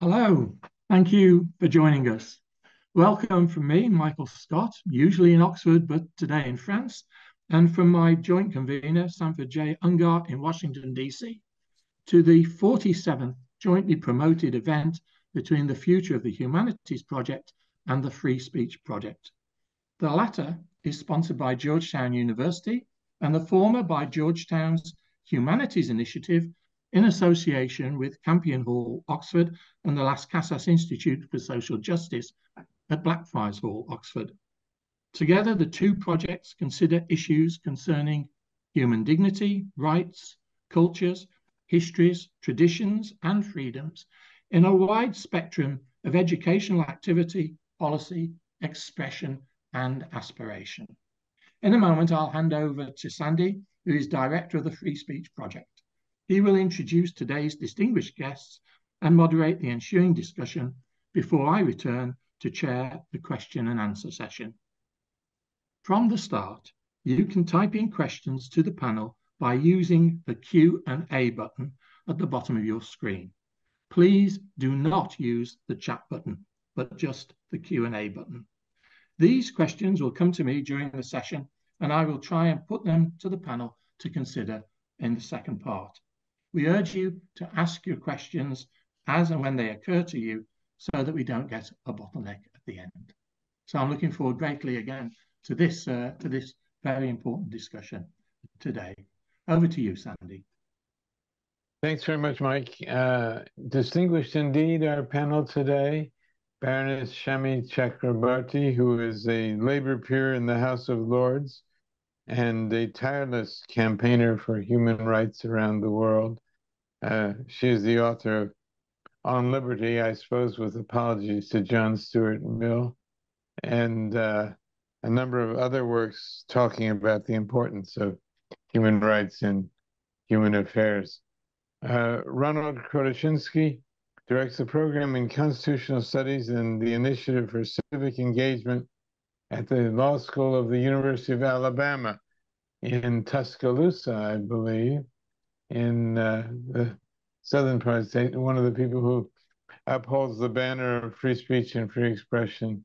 Hello, thank you for joining us. Welcome from me, Michael Scott, usually in Oxford, but today in France, and from my joint convener, Sanford J. Ungar in Washington, D.C., to the 47th jointly promoted event between the Future of the Humanities Project and the Free Speech Project. The latter is sponsored by Georgetown University and the former by Georgetown's Humanities Initiative in association with Campion Hall, Oxford, and the Las Casas Institute for Social Justice at Blackfriars Hall, Oxford. Together, the two projects consider issues concerning human dignity, rights, cultures, histories, traditions, and freedoms in a wide spectrum of educational activity, policy, expression, and aspiration. In a moment, I'll hand over to Sandy, who is director of the Free Speech Project. He will introduce today's distinguished guests and moderate the ensuing discussion before I return to chair the question and answer session. From the start, you can type in questions to the panel by using the Q&A button at the bottom of your screen. Please do not use the chat button, but just the Q&A button. These questions will come to me during the session, and I will try and put them to the panel to consider in the second part. We urge you to ask your questions as and when they occur to you so that we don't get a bottleneck at the end. So I'm looking forward greatly again to this, uh, to this very important discussion today. Over to you, Sandy. Thanks very much, Mike. Uh, distinguished indeed our panel today, Baroness Shami Chakrabarti, who is a labor peer in the House of Lords, and a tireless campaigner for human rights around the world. Uh, she is the author of On Liberty, I suppose, with apologies to John Stuart Mill, and uh, a number of other works talking about the importance of human rights and human affairs. Uh, Ronald Krotoszynski directs the program in constitutional studies and the initiative for civic engagement at the Law School of the University of Alabama in Tuscaloosa, I believe, in uh, the southern part of the state. One of the people who upholds the banner of free speech and free expression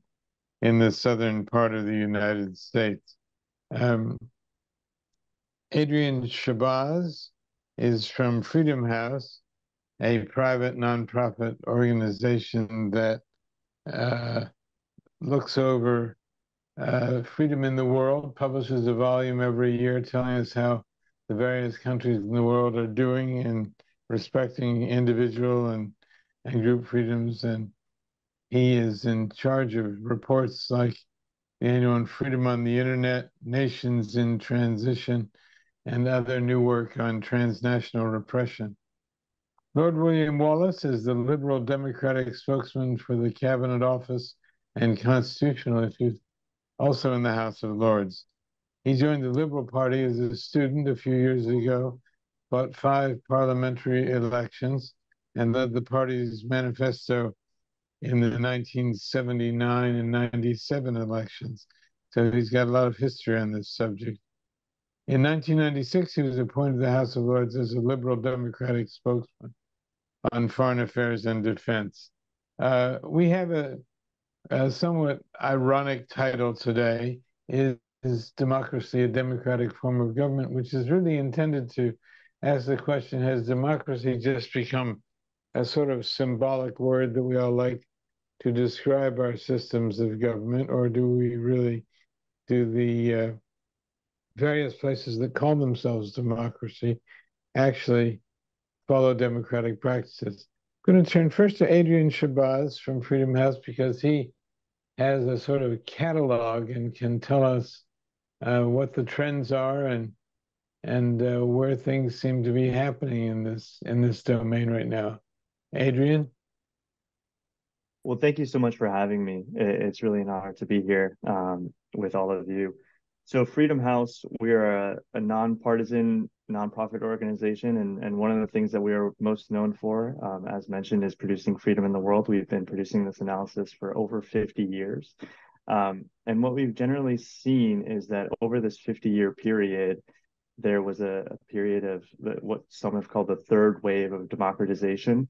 in the southern part of the United States. Um, Adrian Shahbaz is from Freedom House, a private nonprofit organization that uh, looks over uh, freedom in the world, publishes a volume every year telling us how the various countries in the world are doing in respecting individual and, and group freedoms. And he is in charge of reports like the annual on freedom on the internet, nations in transition, and other new work on transnational repression. Lord William Wallace is the Liberal Democratic spokesman for the Cabinet Office and Constitutional Issues also in the House of Lords. He joined the Liberal Party as a student a few years ago, fought five parliamentary elections, and led the party's manifesto in the 1979 and 97 elections. So he's got a lot of history on this subject. In 1996, he was appointed to the House of Lords as a Liberal Democratic spokesman on foreign affairs and defense. Uh, we have a a somewhat ironic title today is, is democracy a democratic form of government, which is really intended to ask the question, has democracy just become a sort of symbolic word that we all like to describe our systems of government, or do we really do the uh, various places that call themselves democracy actually follow democratic practices? I'm going to turn first to Adrian Shahbaz from Freedom House because he has a sort of catalog and can tell us what the trends are and and uh, where things seem to be happening in this in this domain right now. Adrian. Well, thank you so much for having me. It's really an honor to be here um, with all of you. So, Freedom House, we are a, a nonpartisan nonprofit organization. And, and one of the things that we are most known for, um, as mentioned, is producing freedom in the world. We've been producing this analysis for over 50 years. Um, and what we've generally seen is that over this 50 year period, there was a, a period of the, what some have called the third wave of democratization.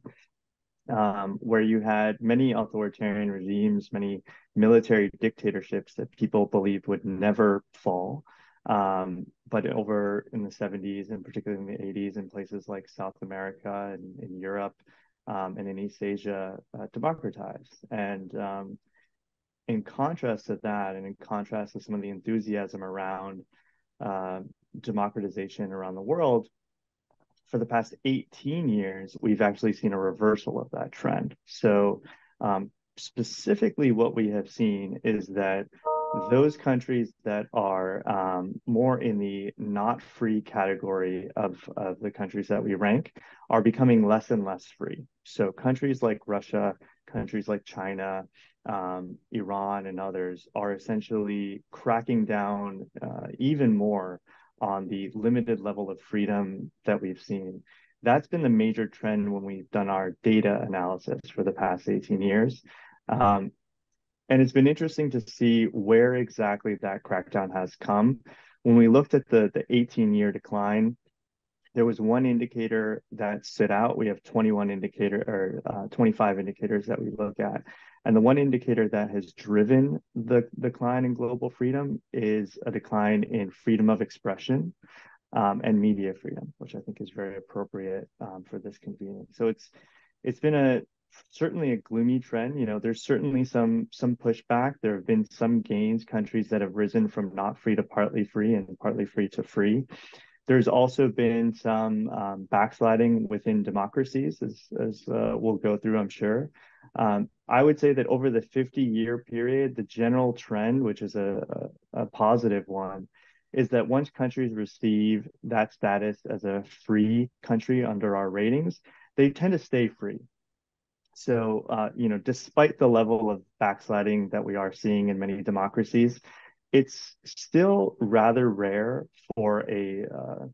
um, where you had many authoritarian regimes, many military dictatorships that people believed would never fall. Um, but over in the 70s and particularly in the 80s in places like South America and in Europe um, and in East Asia uh, democratized. And um, in contrast to that, and in contrast to some of the enthusiasm around uh, democratization around the world, for the past 18 years, we've actually seen a reversal of that trend. So, um, specifically, what we have seen is that those countries that are um, more in the not free category of, of the countries that we rank are becoming less and less free. So, countries like Russia, countries like China, um, Iran, and others are essentially cracking down uh, even more on the limited level of freedom that we've seen. That's been the major trend when we've done our data analysis for the past 18 years. Um, and it's been interesting to see where exactly that crackdown has come. When we looked at the, the 18 year decline, there was one indicator that stood out. We have 21 indicator or uh, 25 indicators that we look at. And the one indicator that has driven the decline in global freedom is a decline in freedom of expression um, and media freedom, which I think is very appropriate um, for this convening. So it's it's been a certainly a gloomy trend. You know, there's certainly some some pushback. There have been some gains, countries that have risen from not free to partly free and partly free to free. There's also been some um, backsliding within democracies, as, as uh, we'll go through, I'm sure. Um, I would say that over the 50 year period, the general trend, which is a, a, a positive one, is that once countries receive that status as a free country under our ratings, they tend to stay free. So, uh, you know, despite the level of backsliding that we are seeing in many democracies, it's still rather rare for a uh,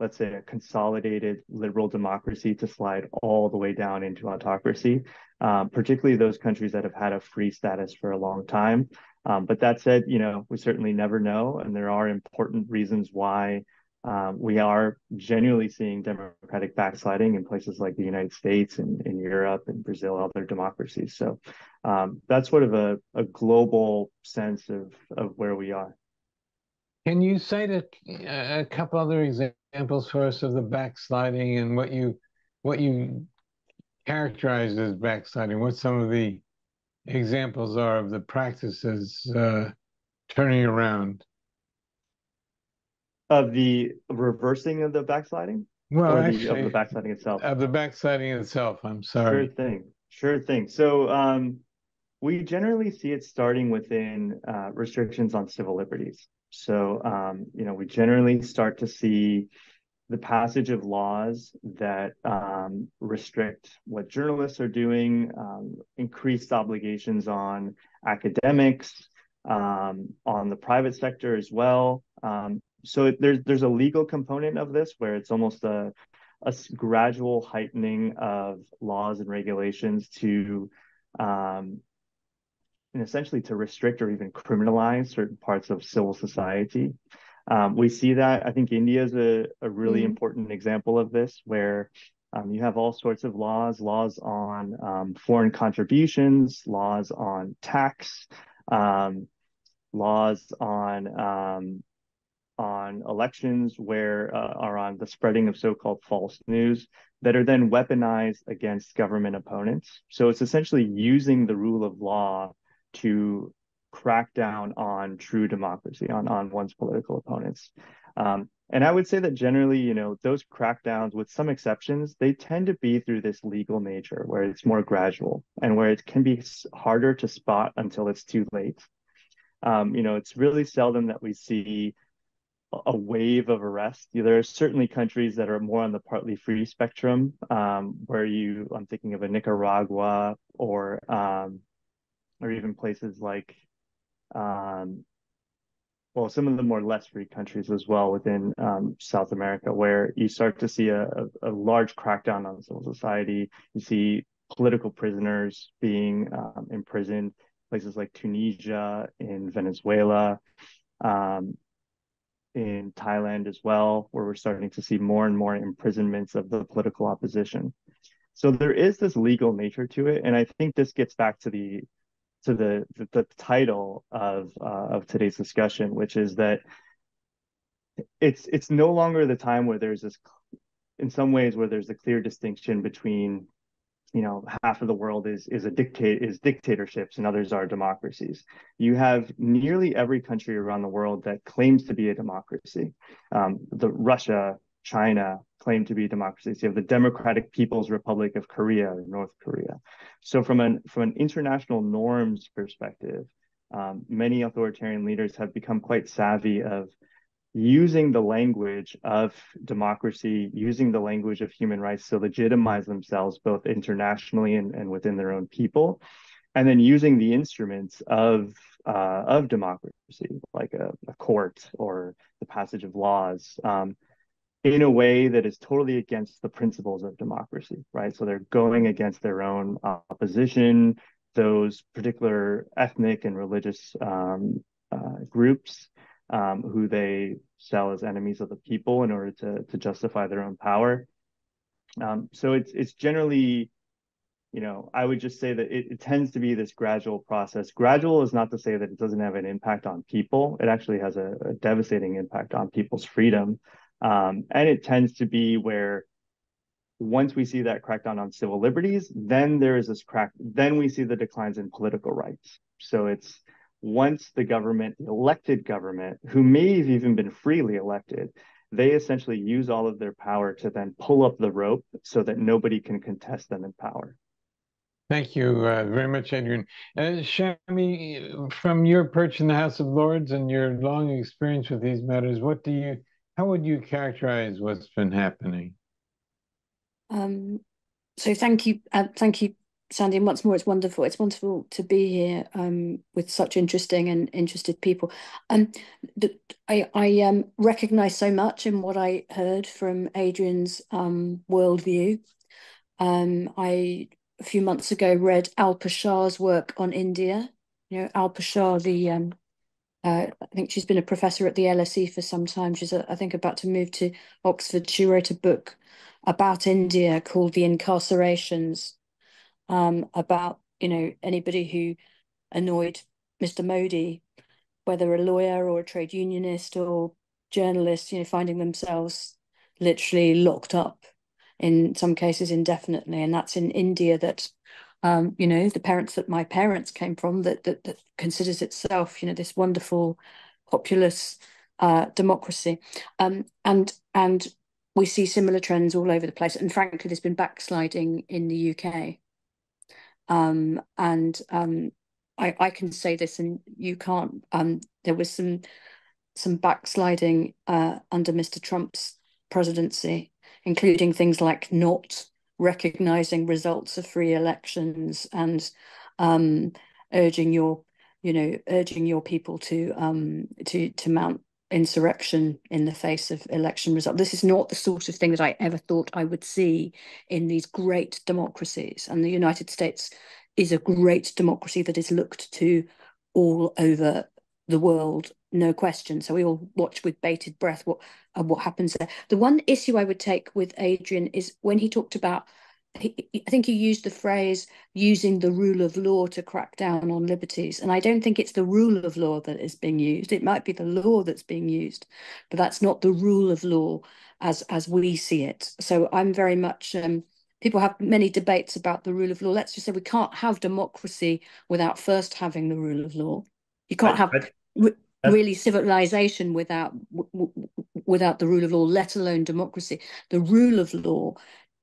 let's say a consolidated liberal democracy to slide all the way down into autocracy, um, particularly those countries that have had a free status for a long time. Um, but that said, you know, we certainly never know, and there are important reasons why um, we are genuinely seeing democratic backsliding in places like the United States and in Europe and Brazil, other democracies. So um, that's sort of a, a global sense of, of where we are. Can you cite a, a couple other examples for us of the backsliding and what you what you characterize as backsliding? What some of the examples are of the practices uh, turning around? Of the reversing of the backsliding? Well, or actually, the, of the backsliding itself. Of the backsliding itself. I'm sorry. Sure thing. Sure thing. So um, we generally see it starting within uh, restrictions on civil liberties. So, um, you know, we generally start to see the passage of laws that um, restrict what journalists are doing, um, increased obligations on academics, um, on the private sector as well. So there's there's a legal component of this where it's almost a a gradual heightening of laws and regulations to um, and essentially to restrict or even criminalize certain parts of civil society. Um, we see that. I think India is a, a really mm. important example of this, where um, you have all sorts of laws, laws on um, foreign contributions, laws on tax, um, laws on um, on elections, where uh, are on the spreading of so-called false news that are then weaponized against government opponents. So it's essentially using the rule of law to crack down on true democracy, on, on one's political opponents. Um, and I would say that generally, you know, those crackdowns, with some exceptions, they tend to be through this legal nature where it's more gradual and where it can be harder to spot until it's too late. Um, you know, it's really seldom that we see a wave of arrest. There are certainly countries that are more on the partly free spectrum, um, where you, I'm thinking of a Nicaragua or um, or even places like, um, well, some of the more less free countries as well within um, South America, where you start to see a, a, a, large crackdown on civil society. You see political prisoners being um, imprisoned, places like Tunisia, in Venezuela, um, in Thailand as well, where we're starting to see more and more imprisonments of the political opposition. So there is this legal nature to it, and I think this gets back to the to the the, the title of uh, of today's discussion, which is that it's it's no longer the time where there's this in some ways where there's a clear distinction between you know half of the world is is a dictate is dictatorships and others are democracies. You have nearly every country around the world that claims to be a democracy. Um, the russia china claim to be democracies you have the democratic people's republic of korea or north korea. So from an from an international norms perspective um, many authoritarian leaders have become quite savvy of using the language of democracy, using the language of human rights to legitimize themselves both internationally and, and within their own people, and then using the instruments of uh, of democracy, like a, a, court or the passage of laws, um, in a way that is totally against the principles of democracy, right? So they're going against their own opposition, those particular ethnic and religious um, uh, groups um, who they sell as enemies of the people in order to to justify their own power. Um, so it's it's generally, you know, I would just say that it, it tends to be this gradual process. Gradual is not to say that it doesn't have an impact on people. It actually has a, a devastating impact on people's freedom, um, and it tends to be where once we see that crackdown on civil liberties, then there is this crack. Then we see the declines in political rights. So it's once the government, the elected government, who may have even been freely elected, they essentially use all of their power to then pull up the rope so that nobody can contest them in power. Thank you uh, very much, Adrian. Uh, Shami, from your perch in the House of Lords and your long experience with these matters, what do you, how would you characterize what's been happening? Um, so thank you, uh, thank you Sandy, once more, it's wonderful. It's wonderful to be here um, with such interesting and interested people. Um, I, I um, recognize so much in what I heard from Adrian's um, worldview. Um, I a few months ago read Alpa Shah's work on India. You know, Alpa Shah, the um, uh, I think she's been a professor at the LSE for some time. She's, uh, I think, about to move to Oxford. She wrote a book about India called The Incarcerations um, about you know anybody who annoyed Mr. Modi, whether a lawyer or a trade unionist or journalist, you know, finding themselves literally locked up in some cases indefinitely, and that's in India. That um, you know the parents that my parents came from that that, that considers itself you know this wonderful populous uh, democracy, um, and and we see similar trends all over the place. And frankly, there's been backsliding in the UK. Um, and um, I, I can say this and you can't. Um, there was some some backsliding uh, under Mr. Trump's presidency, including things like not recognizing results of free elections and um, urging your you know urging your people to um, to to mount insurrection in the face of election results. This is not the sort of thing that I ever thought I would see in these great democracies. And the United States is a great democracy that is looked to all over the world, no question. So we all watch with bated breath what uh, what happens there. The one issue I would take with Adrian is when he talked about he, I think you used the phrase using the rule of law to crack down on liberties. And I don't think it's the rule of law that is being used. It might be the law that's being used, but that's not the rule of law as as we see it. So I'm very much um, people have many debates about the rule of law. Let's just say we can't have democracy without first having the rule of law. You can't have I, really civilization without without the rule of law, let alone democracy. The rule of law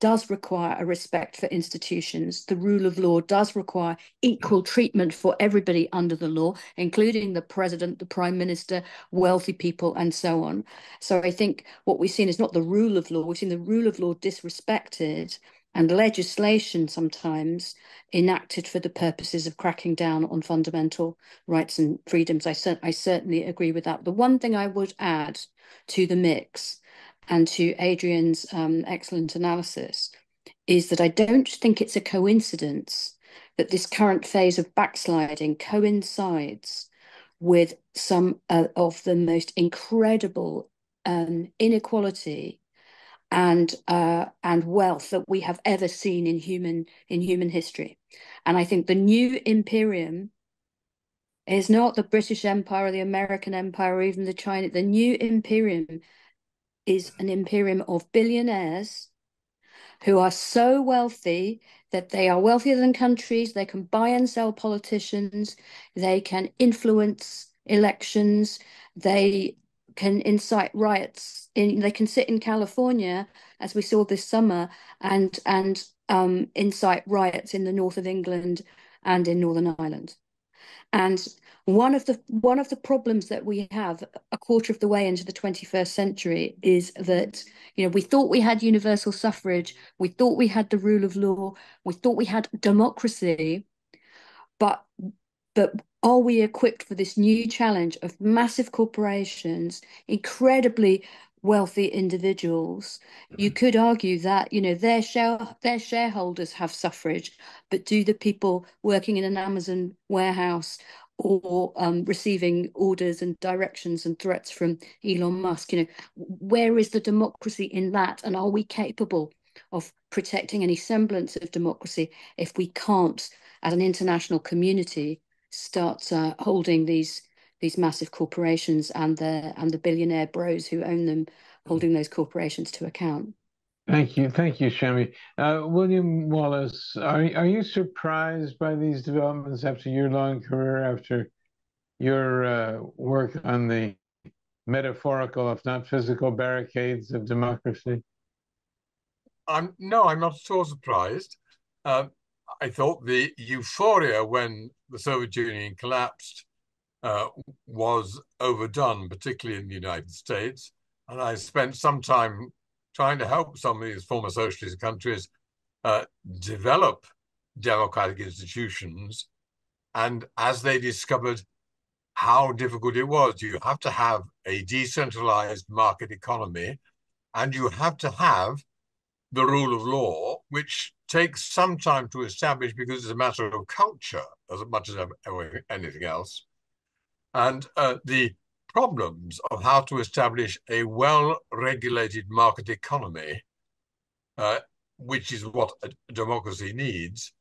does require a respect for institutions. The rule of law does require equal treatment for everybody under the law, including the president, the prime minister, wealthy people, and so on. So I think what we've seen is not the rule of law, we've seen the rule of law disrespected and legislation sometimes enacted for the purposes of cracking down on fundamental rights and freedoms. I, cer- I certainly agree with that. The one thing I would add to the mix and to Adrian's um, excellent analysis is that I don't think it's a coincidence that this current phase of backsliding coincides with some uh, of the most incredible um, inequality and uh, and wealth that we have ever seen in human in human history. And I think the new imperium is not the British Empire or the American Empire or even the China. The new imperium is an imperium of billionaires who are so wealthy that they are wealthier than countries. They can buy and sell politicians. They can influence elections. They can incite riots. In, they can sit in California, as we saw this summer, and and um, incite riots in the north of England and in Northern Ireland. And one of the one of the problems that we have a quarter of the way into the 21st century is that you know we thought we had universal suffrage, we thought we had the rule of law, we thought we had democracy, but but are we equipped for this new challenge of massive corporations, incredibly wealthy individuals? You mm-hmm. could argue that you know their share their shareholders have suffrage, but do the people working in an Amazon warehouse or um, receiving orders and directions and threats from Elon Musk? You know, where is the democracy in that, and are we capable of protecting any semblance of democracy if we can't, as an international community, start uh, holding these these massive corporations and the and the billionaire bros who own them holding those corporations to account. Thank you, thank you, Shami. Uh, William Wallace, are are you surprised by these developments after your long career, after your uh, work on the metaphorical, if not physical, barricades of democracy? I'm no, I'm not at all surprised. Uh, I thought the euphoria when the Soviet Union collapsed uh, was overdone, particularly in the United States. And I spent some time trying to help some of these former socialist countries uh, develop democratic institutions. And as they discovered how difficult it was, you have to have a decentralized market economy and you have to have the rule of law, which takes some time to establish because it's a matter of culture as much as anything else. And uh, the problems of how to establish a well-regulated market economy, uh, which is what a democracy needs,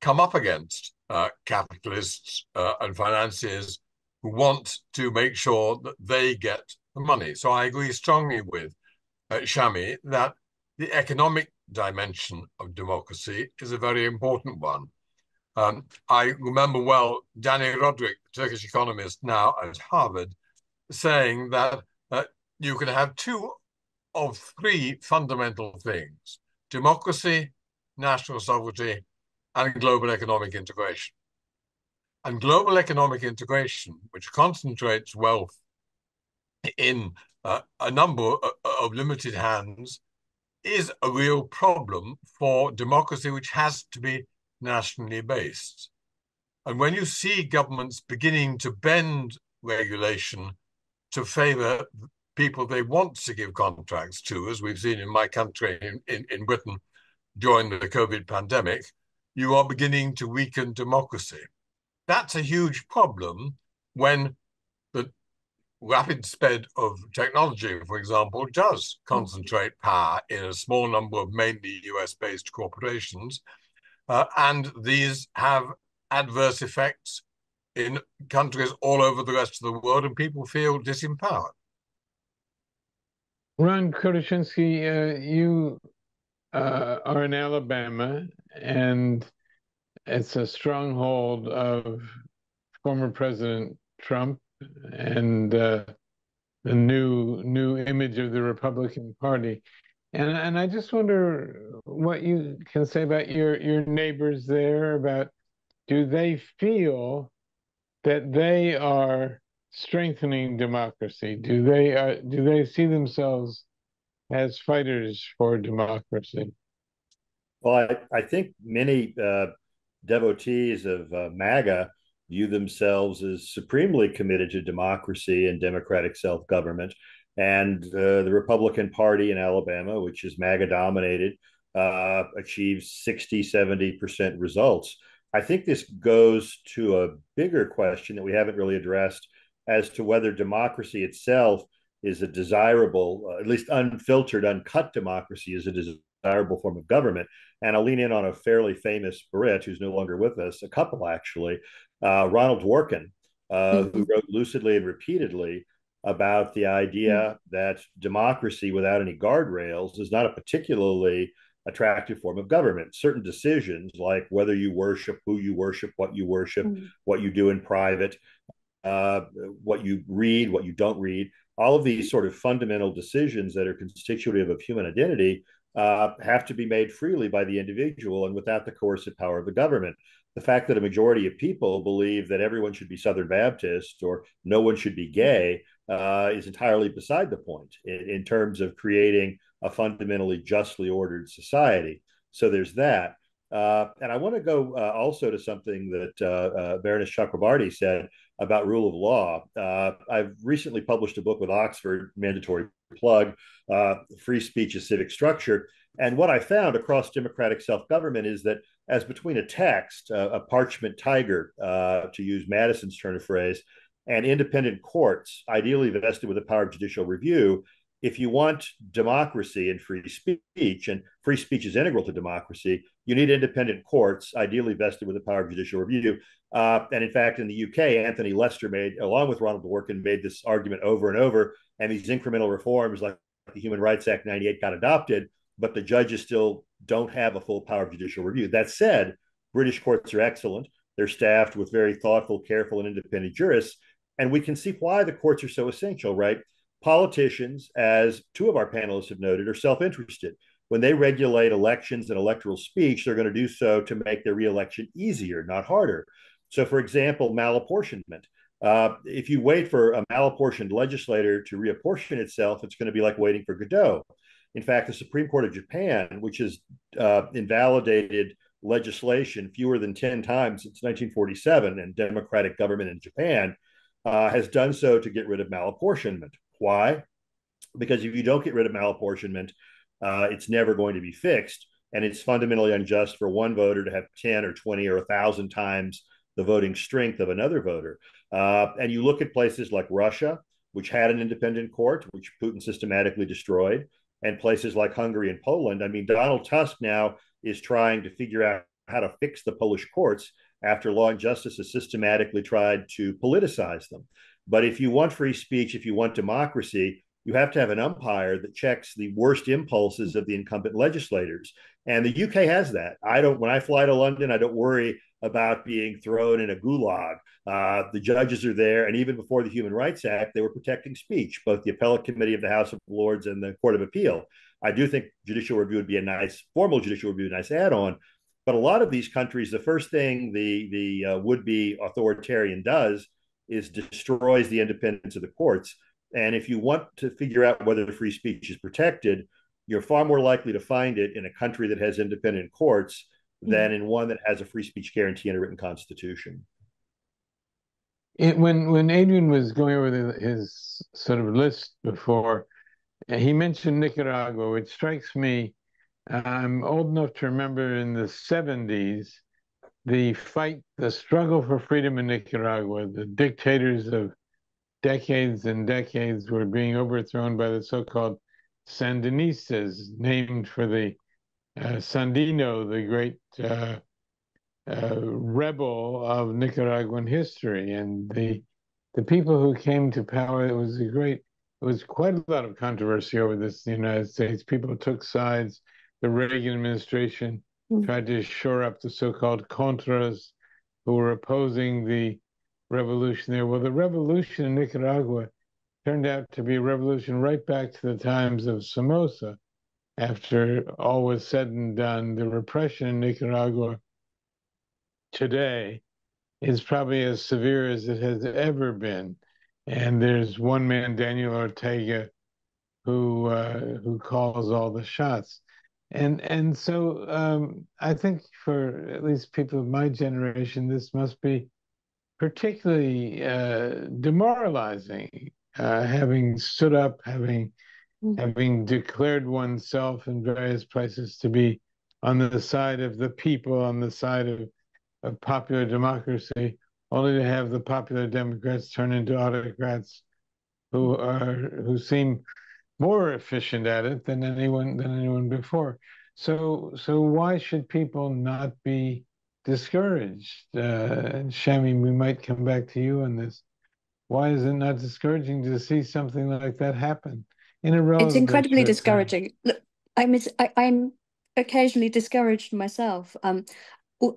come up against uh, capitalists uh, and financiers who want to make sure that they get the money. So I agree strongly with uh, Shami that the economic dimension of democracy is a very important one. Um, I remember well Dani Rodrik, Turkish economist now at Harvard, saying that uh, you can have two of three fundamental things democracy, national sovereignty, and global economic integration. And global economic integration, which concentrates wealth in uh, a number of limited hands, is a real problem for democracy, which has to be nationally based. And when you see governments beginning to bend regulation to favor people they want to give contracts to, as we've seen in my country, in, in, in Britain, during the COVID pandemic, you are beginning to weaken democracy. That's a huge problem when the rapid spread of technology, for example, does concentrate power in a small number of mainly US based corporations. Uh, and these have adverse effects in countries all over the rest of the world, and people feel disempowered. Ron Krotoszynski, uh, you uh, are in Alabama, and it's a stronghold of former President Trump and uh, the new new image of the Republican Party. And and I just wonder what you can say about your your neighbors there about do they feel that they are strengthening democracy? Do they uh, do they see themselves as fighters for democracy? Well, I, I think many uh, devotees of uh, MAGA view themselves as supremely committed to democracy and democratic self government. And uh, the Republican Party in Alabama, which is MAGA dominated, uh, achieves 60, 70% results. I think this goes to a bigger question that we haven't really addressed as to whether democracy itself is a desirable, uh, at least unfiltered, uncut democracy is a desirable form of government. And I'll lean in on a fairly famous Brit who's no longer with us, a couple actually, uh, Ronald Dworkin, uh, mm-hmm. who wrote lucidly and repeatedly about the idea mm-hmm. that democracy without any guardrails is not a particularly attractive form of government. Certain decisions, like whether you worship, who you worship, what you worship, mm-hmm. what you do in private, uh, what you read, what you don't read, all of these sort of fundamental decisions that are constitutive of human identity uh, have to be made freely by the individual and without the coercive power of the government. The fact that a majority of people believe that everyone should be Southern Baptist or no one should be gay uh, is entirely beside the point in, in, terms of creating a fundamentally justly ordered society. So there's that. Uh, and I want to go uh, also to something that uh, uh, Baroness Chakrabarti said about rule of law. Uh, I've recently published a book with Oxford, mandatory plug, Free Speech as Civic Structure. And what I found across democratic self government is that, as between a text, a parchment tiger, to use Madison's turn of phrase, and independent courts, ideally vested with the power of judicial review, if you want democracy and free speech, and free speech is integral to democracy, you need independent courts, ideally vested with the power of judicial review. Uh, and in fact, in the UK, Anthony Lester made, along with Ronald Dworkin, made this argument over and over. And these incremental reforms, like the Human Rights Act 98, got adopted, but the judges still don't have a full power of judicial review. That said, British courts are excellent. They're staffed with very thoughtful, careful, and independent jurists. And we can see why the courts are so essential, right? Politicians, as two of our panelists have noted, are self interested. When they regulate elections and electoral speech, they're going to do so to make their reelection easier, not harder. So, for example, malapportionment. Uh, if you wait for a malapportioned legislator to reapportion itself, it's going to be like waiting for Godot. In fact, the Supreme Court of Japan, which has uh, invalidated legislation fewer than 10 times since 1947 and democratic government in Japan, uh, has done so to get rid of malapportionment. Why? Because if you don't get rid of malapportionment, uh, it's never going to be fixed. And it's fundamentally unjust for one voter to have 10 or 20 or 1,000 times the voting strength of another voter. Uh, and you look at places like Russia, which had an independent court, which Putin systematically destroyed, and places like Hungary and Poland. I mean, Donald Tusk now is trying to figure out how to fix the Polish courts after Law and Justice has systematically tried to politicize them. But if you want free speech, if you want democracy, you have to have an umpire that checks the worst impulses of the incumbent legislators. And the UK has that. I don't, when I fly to London, I don't worry about being thrown in a gulag. Uh, the judges are there. And even before the Human Rights Act, they were protecting speech, both the appellate committee of the House of Lords and the Court of Appeal. I do think judicial review would be a nice, formal judicial review, a nice add on. But a lot of these countries, the first thing the, the uh, would be authoritarian does is destroys the independence of the courts. And if you want to figure out whether free speech is protected, you're far more likely to find it in a country that has independent courts mm-hmm. than in one that has a free speech guarantee and a written constitution. It, when when Adrian was going over the, his sort of list before, he mentioned Nicaragua, which strikes me. I'm old enough to remember in the 70s the fight, the struggle for freedom in Nicaragua, the dictators of decades and decades were being overthrown by the so-called Sandinistas, named for the uh, Sandino, the great uh, uh, rebel of Nicaraguan history, and the the people who came to power. It was a great. It was quite a lot of controversy over this in the United States. People took sides. The Reagan administration mm. tried to shore up the so-called Contras who were opposing the revolution there. Well, the revolution in Nicaragua turned out to be a revolution right back to the times of Somoza. After all was said and done, the repression in Nicaragua today is probably as severe as it has ever been. And there's one man, Daniel Ortega, who uh, who calls all the shots and and so um, I think for at least people of my generation, this must be particularly uh, demoralizing. Uh, having stood up, having mm. having declared oneself in various places to be on the side of the people, on the side of, of popular democracy, only to have the popular Democrats turn into autocrats who are who seem more efficient at it than anyone than anyone before. So so why should people not be discouraged? Uh, Shami, we might come back to you on this. Why is it not discouraging to see something like that happen in a row? It's incredibly discouraging. Look, I'm I, I'm occasionally discouraged myself. Um,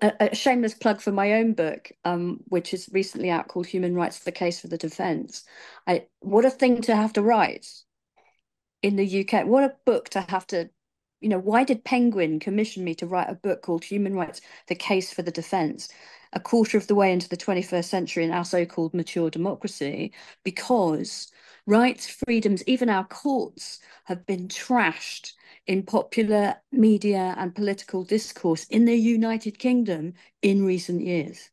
a, a, shameless plug for my own book, um, which is recently out called Human Rights: The Case for the Defence. I what a thing to have to write in the UK. What a book to have to, you know, why did Penguin commission me to write a book called Human Rights: The Case for the Defence? A quarter of the way into the 21st century in our so-called mature democracy, because rights, freedoms, even our courts have been trashed in popular media and political discourse in the United Kingdom in recent years.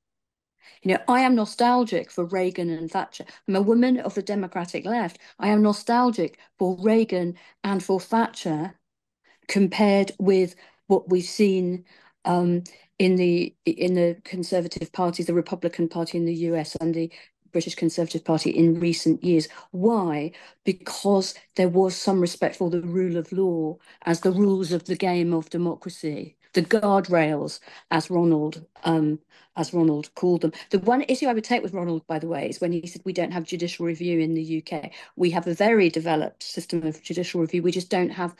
You know, I am nostalgic for Reagan and Thatcher. I'm a woman of the Democratic left. I am nostalgic for Reagan and for Thatcher compared with what we've seen um, in the in the Conservative Party, the Republican Party in the US, and the British Conservative Party in recent years. Why? Because there was some respect for the rule of law as the rules of the game of democracy, the guardrails, as Ronald um, as Ronald called them. The one issue I would take with Ronald, by the way, is when he said we don't have judicial review in the UK. We have a very developed system of judicial review. We just don't have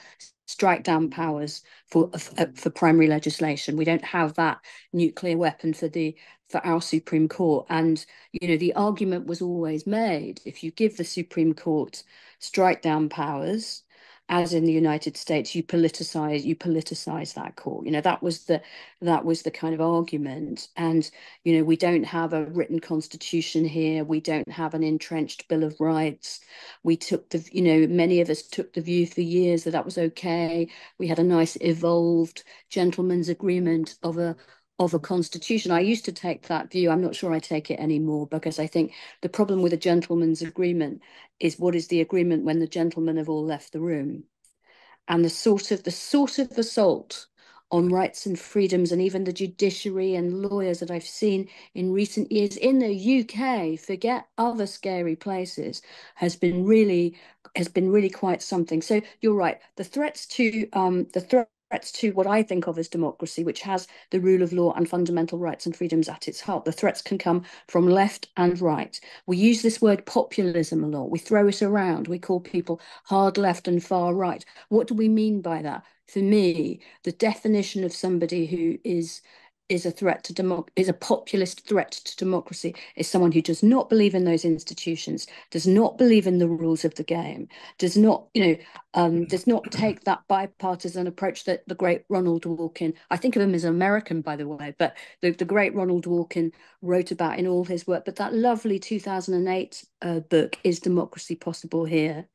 strike down powers for uh, for primary legislation. We don't have that nuclear weapon for the for our Supreme Court. And you know, the argument was always made: if you give the Supreme Court strike down powers, as in the United States, you politicize you politicize that court. You know that was the that was the kind of argument. And you know we don't have a written constitution here. We don't have an entrenched Bill of Rights. We took the you know many of us took the view for years that that was okay. We had a nice evolved gentleman's agreement of a of a constitution. I used to take that view. I'm not sure I take it anymore because I think the problem with a gentleman's agreement is what is the agreement when the gentlemen have all left the room, and the sort of the sort of assault on rights and freedoms and even the judiciary and lawyers that I've seen in recent years in the UK, forget other scary places, has been really has been really quite something. So you're right. The threats to um, the threat threats to what I think of as democracy, which has the rule of law and fundamental rights and freedoms at its heart. The threats can come from left and right. We use this word populism a lot. We throw it around. We call people hard left and far right. What do we mean by that? For me, the definition of somebody who is is a threat to democ is a populist threat to democracy is someone who does not believe in those institutions does not believe in the rules of the game does not you know um, does not take that bipartisan approach that the great ronald dworkin i think of him as american by the way but the, the great ronald dworkin wrote about in all his work. But that lovely 2008 uh, book is democracy possible here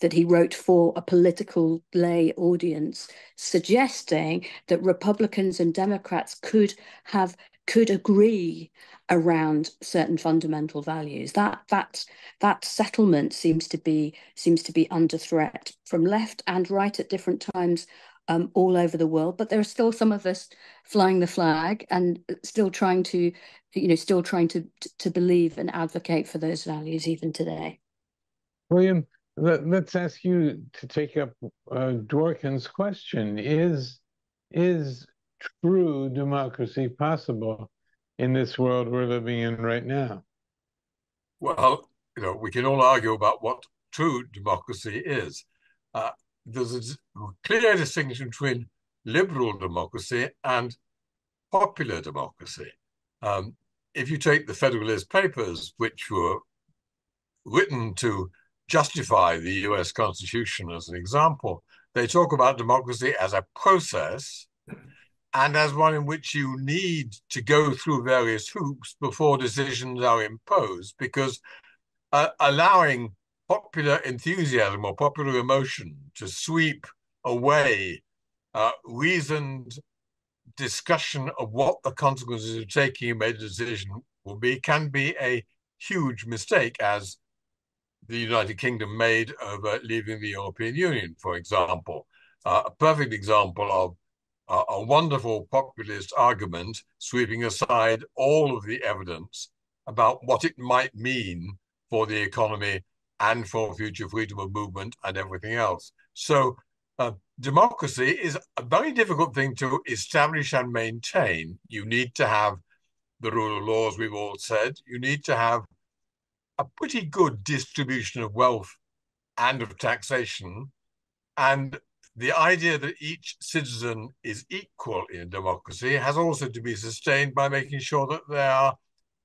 that he wrote for a political lay audience, suggesting that Republicans and Democrats could have could agree around certain fundamental values. That that that settlement seems to be seems to be under threat from left and right at different times um, all over the world. But there are still some of us flying the flag and still trying to, you know, still trying to to believe and advocate for those values even today. William, let, us ask you to take up uh, Dworkin's question. Is, is true democracy possible in this world we're living in right now? Well, you know, we can all argue about what true democracy is. Uh, there's a clear distinction between liberal democracy and popular democracy. Um, if you take the Federalist Papers, which were written to justify the US Constitution as an example. They talk about democracy as a process and as one in which you need to go through various hoops before decisions are imposed, because uh, allowing popular enthusiasm or popular emotion to sweep away uh, reasoned discussion of what the consequences of taking a major decision will be can be a huge mistake, as the United Kingdom made over leaving the European Union, for example. Uh, a perfect example of uh, a wonderful populist argument sweeping aside all of the evidence about what it might mean for the economy and for future freedom of movement and everything else. So uh, democracy is a very difficult thing to establish and maintain. You need to have the rule of law, as we've all said. You need to have a pretty good distribution of wealth and of taxation. And the idea that each citizen is equal in democracy has also to be sustained by making sure that they are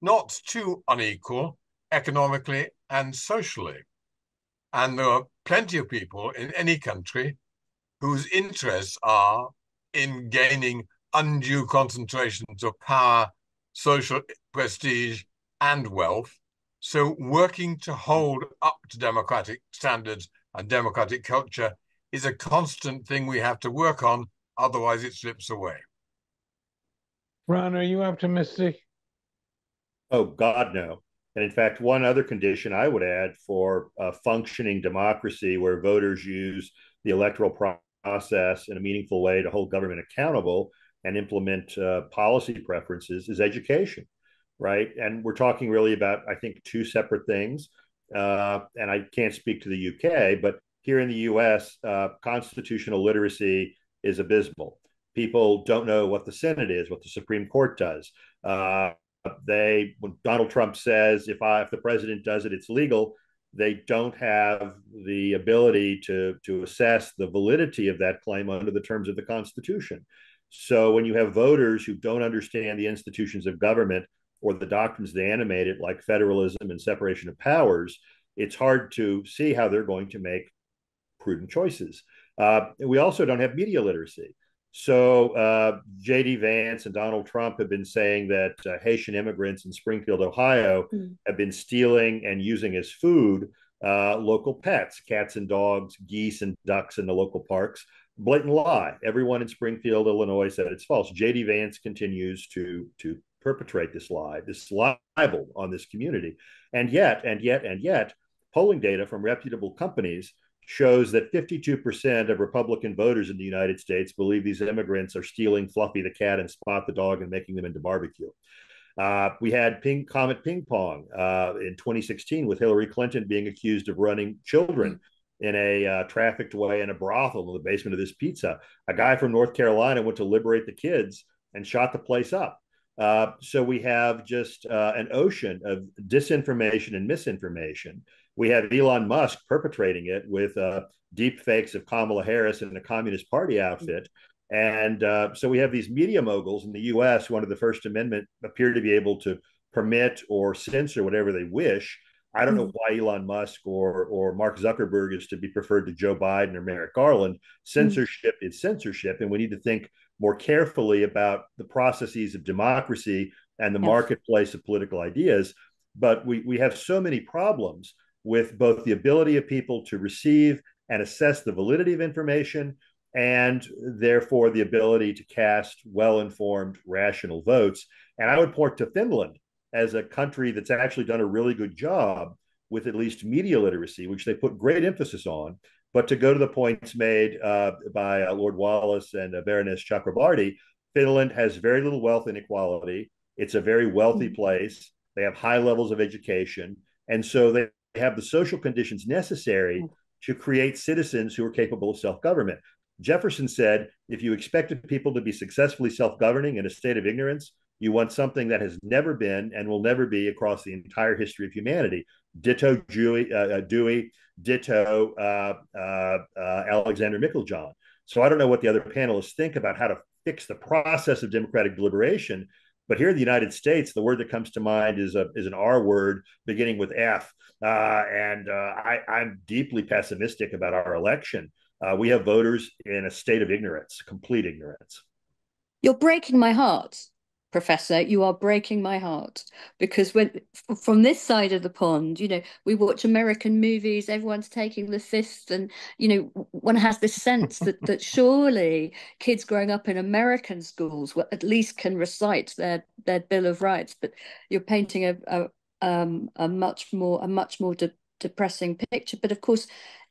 not too unequal economically and socially. And there are plenty of people in any country whose interests are in gaining undue concentrations of power, social prestige, and wealth. So, working to hold up to democratic standards and democratic culture is a constant thing we have to work on, otherwise, it slips away. Ron, are you optimistic? Oh, God, no. And in fact, one other condition I would add for a functioning democracy where voters use the electoral process in a meaningful way to hold government accountable and implement uh, policy preferences is education, right? And we're talking really about, I think, two separate things. Uh, and I can't speak to the UK, but here in the US, uh, constitutional literacy is abysmal. People don't know what the Senate is, what the Supreme Court does. Uh, they when Donald Trump says if I if the president does it, it's legal. They don't have the ability to to assess the validity of that claim under the terms of the Constitution. So when you have voters who don't understand the institutions of government or the doctrines they animate it, like federalism and separation of powers, it's hard to see how they're going to make prudent choices. Uh, we also don't have media literacy. So uh, J.D. Vance and Donald Trump have been saying that uh, Haitian immigrants in Springfield, Ohio, mm. have been stealing and using as food uh, local pets, cats and dogs, geese and ducks in the local parks. Blatant lie. Everyone in Springfield, Illinois, said it's false. J.D. Vance continues to to perpetrate this lie, this libel on this community, and yet, and yet, and yet, polling data from reputable companies shows that 52% of Republican voters in the United States believe these immigrants are stealing Fluffy the cat and Spot the dog and making them into barbecue. Uh, we had ping, Comet Ping Pong uh, in 2016 with Hillary Clinton being accused of running children in a uh, trafficked way in a brothel in the basement of this pizza. A guy from North Carolina went to liberate the kids and shot the place up. Uh, so we have just uh, an ocean of disinformation and misinformation we have Elon Musk perpetrating it with uh, deep fakes of Kamala Harris in a Communist Party outfit. And uh, so we have these media moguls in the US who, under the First Amendment, appear to be able to permit or censor whatever they wish. I don't know why Elon Musk or or Mark Zuckerberg is to be preferred to Joe Biden or Merrick Garland. Mm-hmm. Censorship mm-hmm. is censorship, and we need to think more carefully about the processes of democracy and the yes. marketplace of political ideas. But we we have so many problems with both the ability of people to receive and assess the validity of information and therefore the ability to cast well informed, rational votes. And I would point to Finland as a country that's actually done a really good job with at least media literacy, which they put great emphasis on. But to go to the points made uh, by uh, Lord Wallace and uh, Baroness Chakrabarti, Finland has very little wealth inequality. It's a very wealthy mm-hmm. place. They have high levels of education. And so they have the social conditions necessary mm. to create citizens who are capable of self government. Jefferson said if you expected people to be successfully self governing in a state of ignorance, you want something that has never been and will never be across the entire history of humanity. Ditto Dewey, uh, uh Dewey ditto uh, uh, uh, Alexander Meiklejohn. So I don't know what the other panelists think about how to fix the process of democratic deliberation, but here in the United States, the word that comes to mind is a is an R word beginning with F, uh, and uh, I, I'm deeply pessimistic about our election. Uh, we have voters in a state of ignorance, complete ignorance. You're breaking my heart professor you are breaking my heart because when from this side of the pond you know we watch american movies everyone's taking the fifth and you know one has this sense that that surely kids growing up in american schools well, at least can recite their their bill of rights but you're painting a a, um, a much more a much more de- depressing picture but of course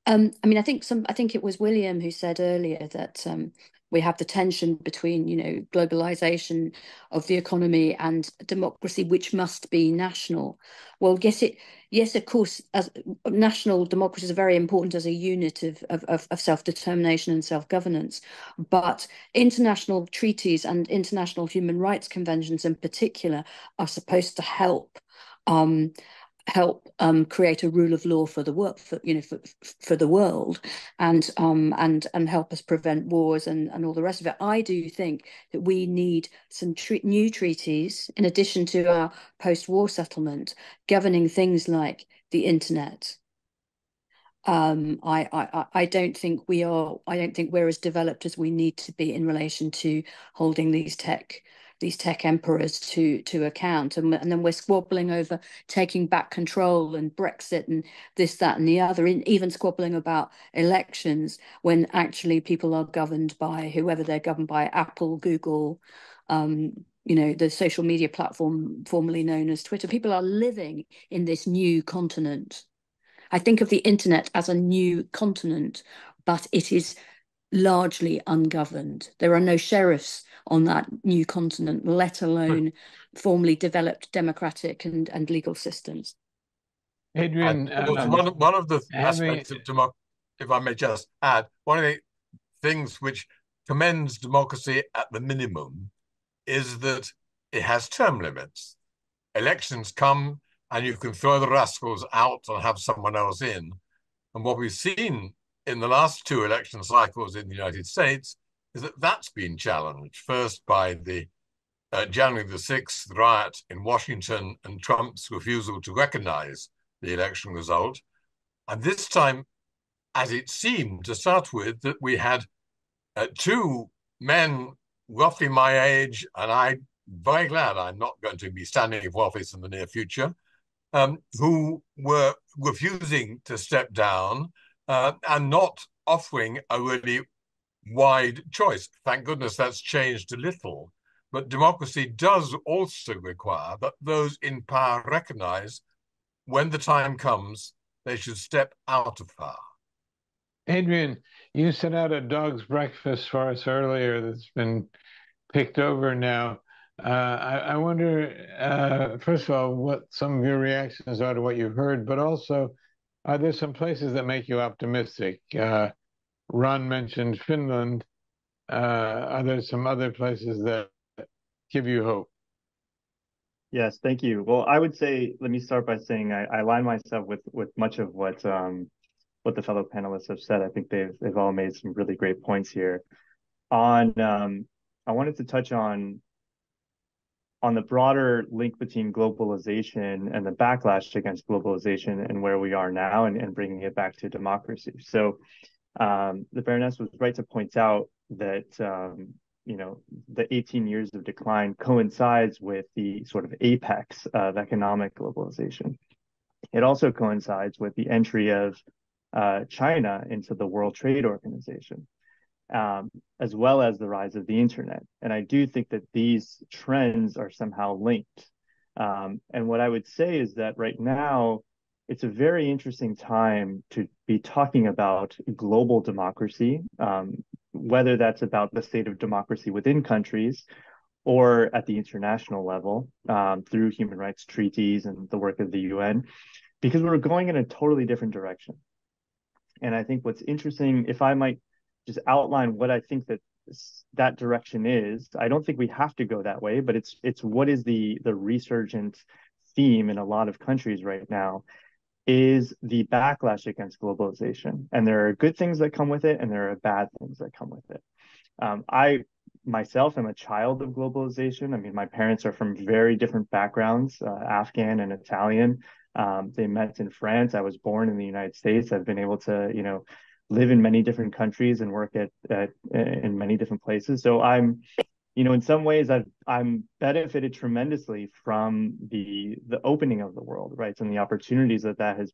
um, I mean, I think some. I think it was William who said earlier that um, we have the tension between you know globalization of the economy and democracy which must be national. Well yes it yes of course as national democracies are very important as a unit of of, of self-determination and self-governance. But international treaties and international human rights conventions in particular are supposed to help um, help um, create a rule of law for the world, for you know, for, for the world, and um, and and help us prevent wars and and all the rest of it. I do think that we need some tre new treaties in addition to our post-war settlement governing things like the internet. Um, I, I I don't think we are. I don't think we're as developed as we need to be in relation to holding these tech these tech emperors to to account. And, and then we're squabbling over taking back control and brexit and this that and the other and even squabbling about elections when actually people are governed by whoever they're governed by apple google um, you know the social media platform formerly known as twitter. People are living in this new continent. I think of the internet as a new continent but it is largely ungoverned. There are no sheriffs on that new continent, let alone formally developed democratic and, and legal systems. Adrian, um, one, one of the aspects of democracy, if I may just add, one of the things which commends democracy at the minimum is that it has term limits. Elections come and you can throw the rascals out and have someone else in. And what we've seen in the last two election cycles in the United States is that that's been challenged first by the uh, January the 6th riot in Washington and Trump's refusal to recognize the election result. And this time, as it seemed to start with, that we had uh, two men roughly my age, and I'm very glad I'm not going to be standing for office in the near future, um, who were refusing to step down uh, and not offering a really wide choice. Thank goodness that's changed a little. But democracy does also require that those in power recognize when the time comes, they should step out of power. Adrian, you sent out a dog's breakfast for us earlier that's been picked over now. Uh, I, I, wonder, uh, first of all, what some of your reactions are to what you've heard, but also, are there some places that make you optimistic? Uh, Ron mentioned Finland. Uh, are there some other places that give you hope? Yes, thank you. Well, I would say, let me start by saying I, I align myself with with much of what um, what the fellow panelists have said. I think they've they've all made some really great points here. On um, I wanted to touch on on the broader link between globalization and the backlash against globalization and where we are now and, and bringing it back to democracy. So um, the Baroness was right to point out that um, you know the 18 years of decline coincides with the sort of apex of economic globalization. It also coincides with the entry of uh, China into the World Trade Organization, um, as well as the rise of the internet. And I do think that these trends are somehow linked. Um, and what I would say is that right now, it's a very interesting time to be talking about global democracy, um, whether that's about the state of democracy within countries or at the international level um, through human rights treaties and the work of the UN, because we're going in a totally different direction. And I think what's interesting, if I might just outline what I think that that direction is, I don't think we have to go that way, but it's it's what is the the resurgent theme in a lot of countries right now is the backlash against globalization. And there are good things that come with it, and there are bad things that come with it. Um, I myself am a child of globalization. I mean, my parents are from very different backgrounds, uh, Afghan and Italian. Um, they met in France. I was born in the United States. I've been able to, you know, live in many different countries and work at, at in many different places. So I'm you know, in some ways, I've I'm benefited tremendously from the the opening of the world, right, and the opportunities that that has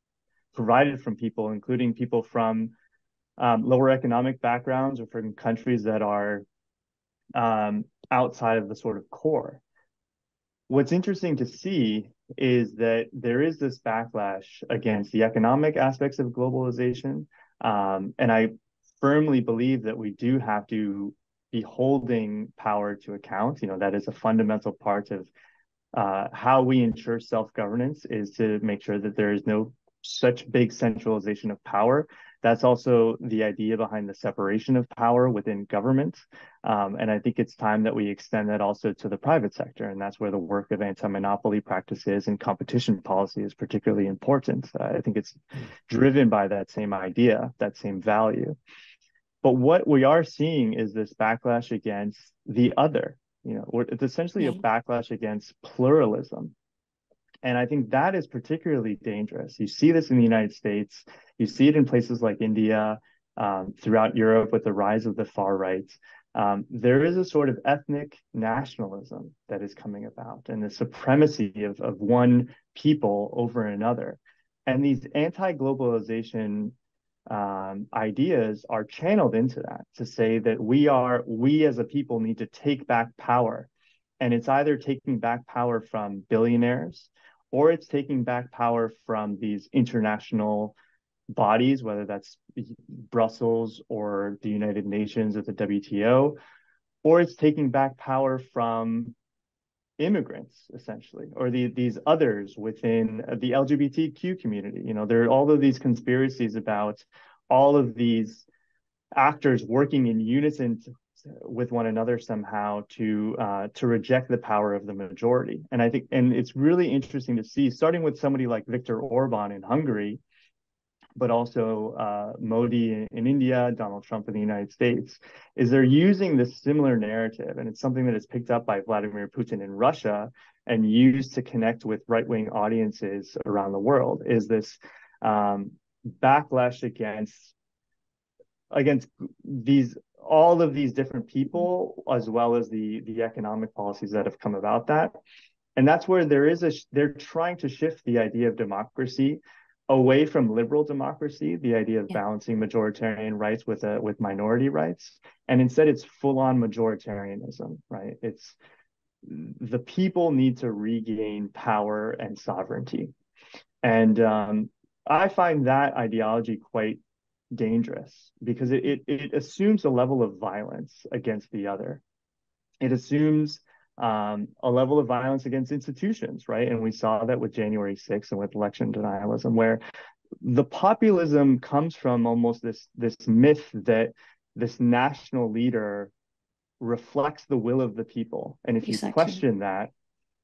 provided from people, including people from um, lower economic backgrounds or from countries that are um, outside of the sort of core. What's interesting to see is that there is this backlash against the economic aspects of globalization, um, and I firmly believe that we do have to be holding power to account. You know, that is a fundamental part of uh, how we ensure self-governance is to make sure that there is no such big centralization of power. That's also the idea behind the separation of power within government. Um, and I think it's time that we extend that also to the private sector. And that's where the work of anti monopoly practices and competition policy is particularly important. Uh, I think it's driven by that same idea, that same value. But what we are seeing is this backlash against the other. You know, it's essentially a backlash against pluralism and I think that is particularly dangerous. You see this in the United States, you see it in places like India, um, throughout Europe with the rise of the far right. Um, there is a sort of ethnic nationalism that is coming about and the supremacy of, of one people over another. And these anti globalization um, ideas are channeled into that to say that we are, we as a people need to take back power. And it's either taking back power from billionaires or it's taking back power from these international bodies, whether that's Brussels or the United Nations or the WTO, or it's taking back power from immigrants essentially or the, these others within the lgbtq community you know there are all of these conspiracies about all of these actors working in unison with one another somehow to uh, to reject the power of the majority. And I think, and it's really interesting to see, starting with somebody like Viktor Orban in Hungary, but also uh, Modi in, in, India, Donald Trump in the United States, is they're using this similar narrative, and it's something that is picked up by Vladimir Putin in Russia and used to connect with right wing audiences around the world. Is this um, backlash against against these all of these different people, as well as the the economic policies that have come about that. And that's where there is a they're trying to shift the idea of democracy away from liberal democracy, the idea of balancing majoritarian rights with a, with minority rights, and instead it's full on majoritarianism, right? It's the people need to regain power and sovereignty, and um, I find that ideology quite dangerous because it, it, it assumes a level of violence against the other. It assumes um, a level of violence against institutions, right? And we saw that with January 6th and with election denialism, where the populism comes from almost this this myth that this national leader reflects the will of the people, and if exactly. you question that,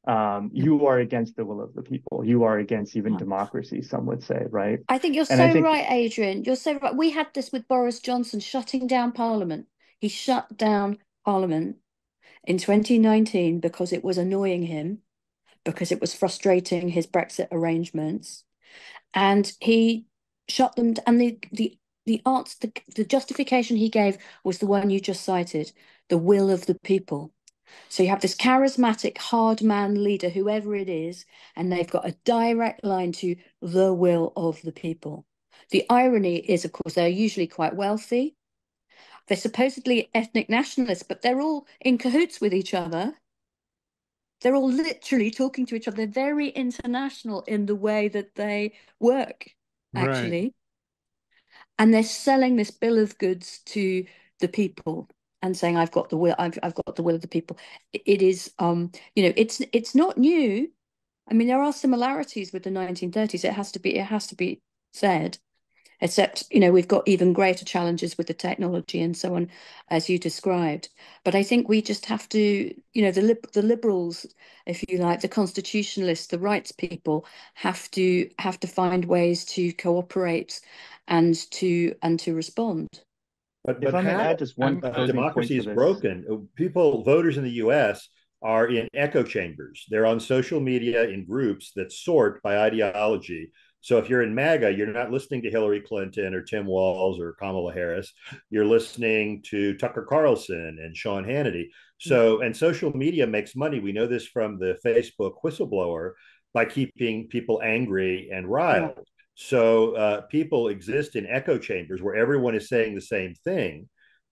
um, you are against the will of the people. You are against even democracy, some would say, right? I think you're and so think... right, Adrian. You're so right. We had this with Boris Johnson shutting down Parliament. He shut down Parliament in 2019 because it was annoying him, because it was frustrating his Brexit arrangements. And he shut them and the the the arts the, the justification he gave was the one you just cited, the will of the people. So you have this charismatic hard man leader, whoever it is, and they've got a direct line to the will of the people. The irony is, of course, they're usually quite wealthy. They're supposedly ethnic nationalists, but they're all in cahoots with each other. They're all literally talking to each other. They're very international in the way that they work, actually. Right. And they're selling this bill of goods to the people and saying I've got the will I've I've got the will of the people. It is um you know it's it's not new. I mean there are similarities with the 1930s. It has to be it has to be said. Except you know we've got even greater challenges with the technology and so on as you described. But I think we just have to you know the lib- the liberals, if you like, the constitutionalists, the rights people have to have to find ways to cooperate and to and to respond. But, but how, add just one uh, democracy is broken. Uh, people, voters in the U.S. are in echo chambers. They're on social media in groups that sort by ideology. So if you're in MAGA, you're not listening to Hillary Clinton or Tim Walz or Kamala Harris. You're listening to Tucker Carlson and Sean Hannity. So, and social media makes money. We know this from the Facebook whistleblower by keeping people angry and riled. So uh, people exist in echo chambers where everyone is saying the same thing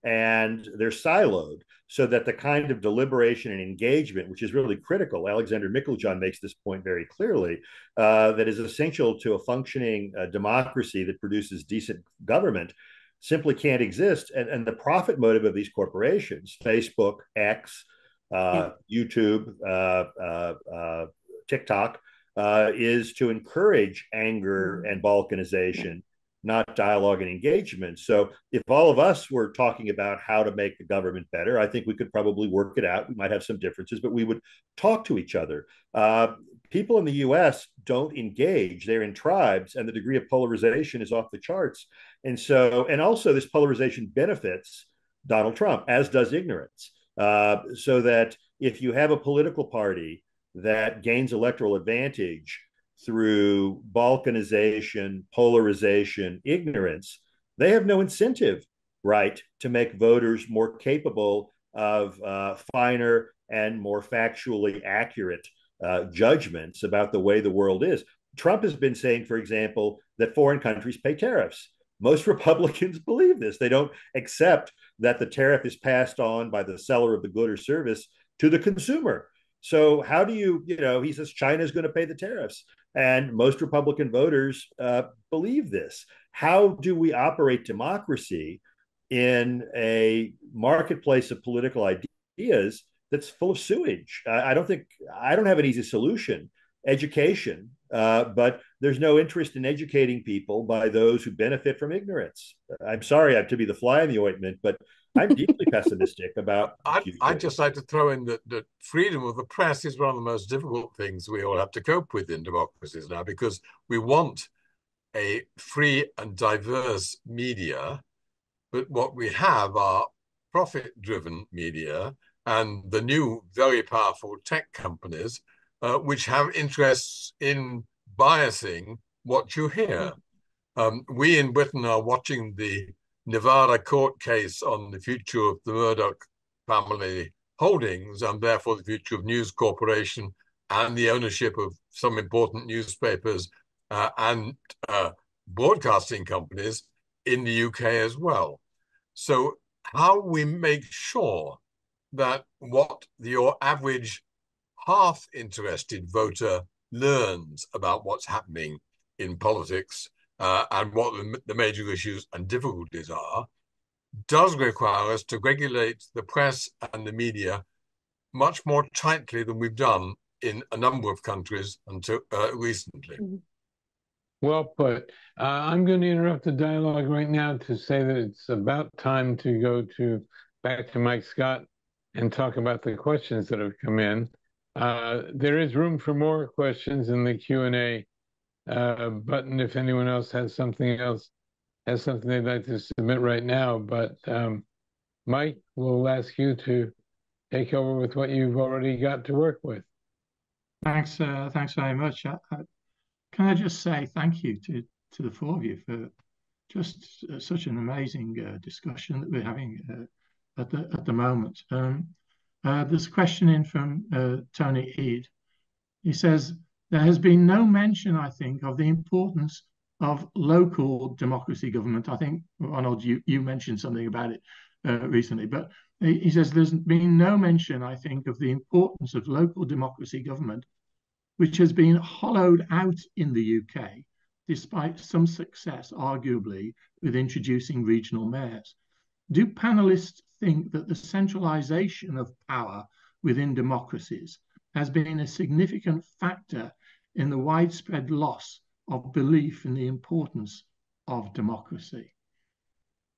and they're siloed so that the kind of deliberation and engagement, which is really critical, Alexander Meiklejohn makes this point very clearly, uh, that is essential to a functioning uh, democracy that produces decent government. simply can't exist. And, and the profit motive of these corporations, Facebook, X, uh, yeah. YouTube, uh, uh, uh TikTok, uh, is to encourage anger mm-hmm. and balkanization, not dialogue and engagement. So, if all of us were talking about how to make the government better, I think we could probably work it out. We might have some differences, but we would talk to each other. Uh, people in the US don't engage. They're in tribes, and the degree of polarization is off the charts. And so, and also, this polarization benefits Donald Trump, as does ignorance. Uh, so that if you have a political party that gains electoral advantage through balkanization, polarization, ignorance, they have no incentive, right, to make voters more capable of uh, finer and more factually accurate uh, judgments about the way the world is. Trump has been saying, for example, that foreign countries pay tariffs. Most Republicans believe this. They don't accept that the tariff is passed on by the seller of the good or service to the consumer. So how do you, you know, he says China is going to pay the tariffs, and most Republican voters uh, believe this. How do we operate democracy in a marketplace of political ideas that's full of sewage? I, I don't think I don't have an easy solution. Education, uh, but there's no interest in educating people by those who benefit from ignorance. I'm sorry I have to be the fly in the ointment, but I'm deeply pessimistic about. I'd, I'd, just like to throw in that, that freedom of the press is one of the most difficult things we all have to cope with in democracies now because we want a free and diverse media, but what we have are profit driven media and the new very powerful tech companies, uh, which have interests in biasing what you hear. Um, we in Britain are watching the Nevada court case on the future of the Murdoch family holdings and therefore the future of News Corporation and the ownership of some important newspapers uh, and uh, broadcasting companies in the UK as well. So, how we make sure that what your average half interested voter learns about what's happening in politics uh, and what the, the major issues and difficulties are, does require us to regulate the press and the media much more tightly than we've done in a number of countries until uh, recently. Mm-hmm. Well put. Uh, I'm going to interrupt the dialogue right now to say that it's about time to go to back to Mike Scott and talk about the questions that have come in. Uh, there is room for more questions in the Q and A uh, button if anyone else has something else has something they'd like to submit right now. But um, Mike, we'll ask you to take over with what you've already got to work with. Thanks, uh, thanks very much. Can I just say thank you to to the four of you for just such an amazing discussion that we're having at the at the moment. Uh, there's a question in from uh, Tony Eade. He says, there has been no mention, I think, of the importance of local democracy government. I think, Ronald, you, you mentioned something about it uh, recently, but he says there's been no mention, I think, of the importance of local democracy government, which has been hollowed out in the UK, despite some success, arguably, with introducing regional mayors. Do panelists think that the centralization of power within democracies has been a significant factor in the widespread loss of belief in the importance of democracy.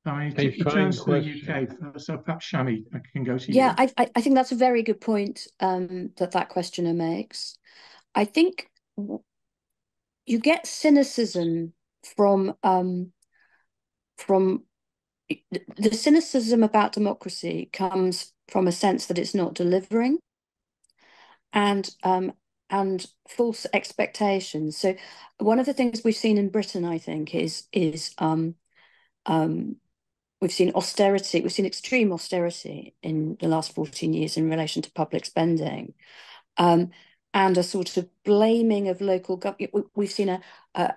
I mean, it, it turns to the UK, so perhaps Shami, I can go to you. Yeah, I, I think that's a very good point um, that that questioner makes. I think you get cynicism from um, from the cynicism about democracy comes from a sense that it's not delivering and um, and false expectations. So one of the things we've seen in Britain, I think, is is um, um, we've seen austerity. We've seen extreme austerity in the last fourteen years in relation to public spending. Um, and a sort of blaming of local government. We've seen a,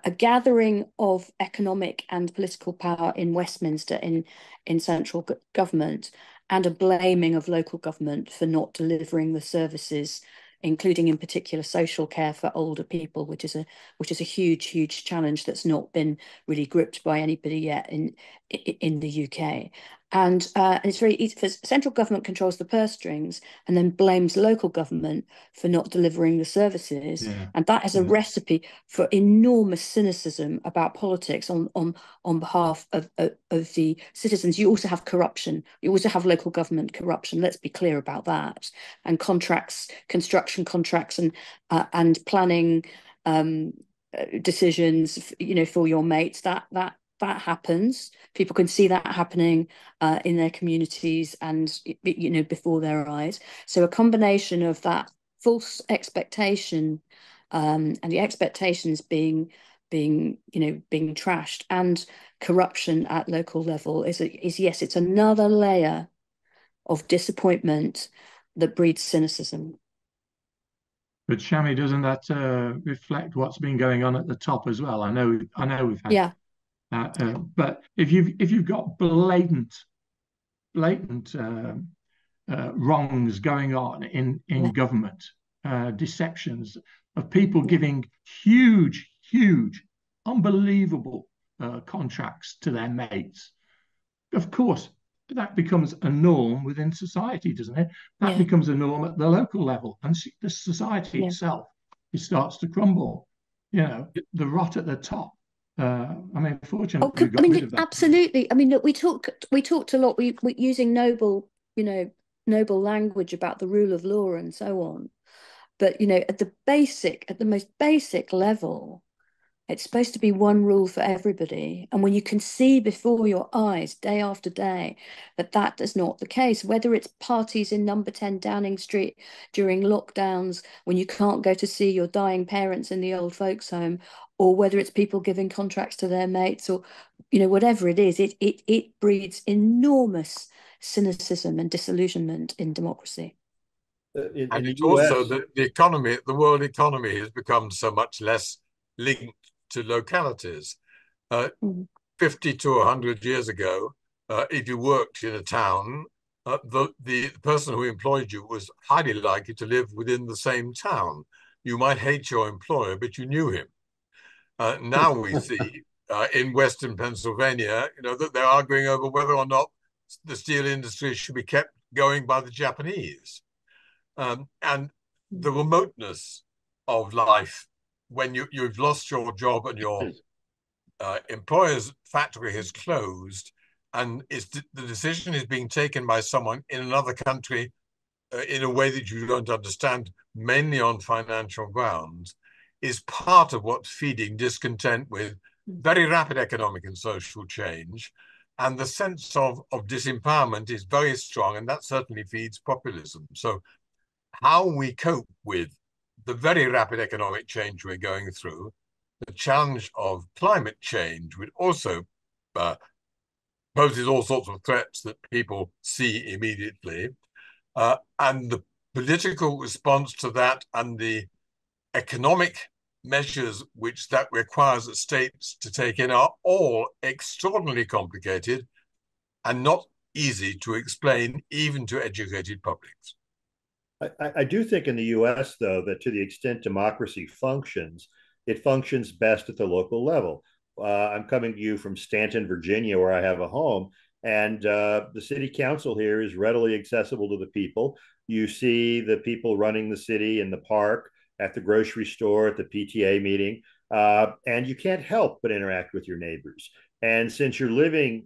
a, gathering of economic and political power in Westminster in, in central government and a blaming of local government for not delivering the services including in particular social care for older people, which is a which is a huge, huge challenge that's not been really gripped by anybody yet in in the UK. And uh, it's very easy for central government controls the purse strings and then blames local government for not delivering the services. Yeah. And that is a yeah. recipe for enormous cynicism about politics on on on behalf of, of, of the citizens. You also have corruption. You also have local government corruption. Let's be clear about that. And contracts, construction contracts, and uh, and planning um, uh, decisions. You know, for your mates. That that that happens. People can see that happening uh, in their communities and you know before their eyes. So a combination of that false expectation um, and the expectations being being you know being trashed and corruption at local level is a, is yes, it's another layer of disappointment that breeds cynicism. But Shami, doesn't that uh, reflect what's been going on at the top as well? I know, I know we've had yeah. Uh, uh, but if you've if you've got blatant blatant uh, uh wrongs going on in in yeah. government, uh, deceptions of people giving huge, huge, unbelievable uh, contracts to their mates, of course that becomes a norm within society, doesn't it? That yeah. becomes a norm at the local level, and the society yeah. itself it starts to crumble. You know, the rot at the top uh, I mean, fortunately, oh, I mean, absolutely. I mean, look, we talked we talked a lot. We, we using noble, you know, noble language about the rule of law and so on. But you know, at the basic, at the most basic level, it's supposed to be one rule for everybody. And when you can see before your eyes day after day that that is not the case, whether it's parties in number 10 Downing Street during lockdowns when you can't go to see your dying parents in the old folks' home, or whether it's people giving contracts to their mates, or you know, whatever it is, it it it breeds enormous cynicism and disillusionment in democracy. Uh, in, and it's also the, the economy, the world economy has become so much less linked to localities. Uh, mm. 50 to 100 years ago, uh, if you worked in a town, uh, the, the person who employed you was highly likely to live within the same town. You might hate your employer, but you knew him. Uh, now we see uh, in Western Pennsylvania, you know, that they're arguing over whether or not the steel industry should be kept going by the Japanese. Um, and the remoteness of life when you, you've lost your job and your uh, employer's factory has closed and it's the decision is being taken by someone in another country uh, in a way that you don't understand, mainly on financial grounds, is part of what's feeding discontent with very rapid economic and social change. And the sense of, of disempowerment is very strong, and that certainly feeds populism. So, how we cope with the very rapid economic change we're going through, the challenge of climate change, which also uh, poses all sorts of threats that people see immediately, uh, and the political response to that and the economic measures which that requires the states to take in are all extraordinarily complicated and not easy to explain even to educated publics. I, I, do think in the US, though, that to the extent democracy functions, it functions best at the local level. Uh, I'm coming to you from Staunton, Virginia, where I have a home, and uh, the city council here is readily accessible to the people. You see the people running the city in the park, at the grocery store, at the PTA meeting, uh, and you can't help but interact with your neighbors. And since you're living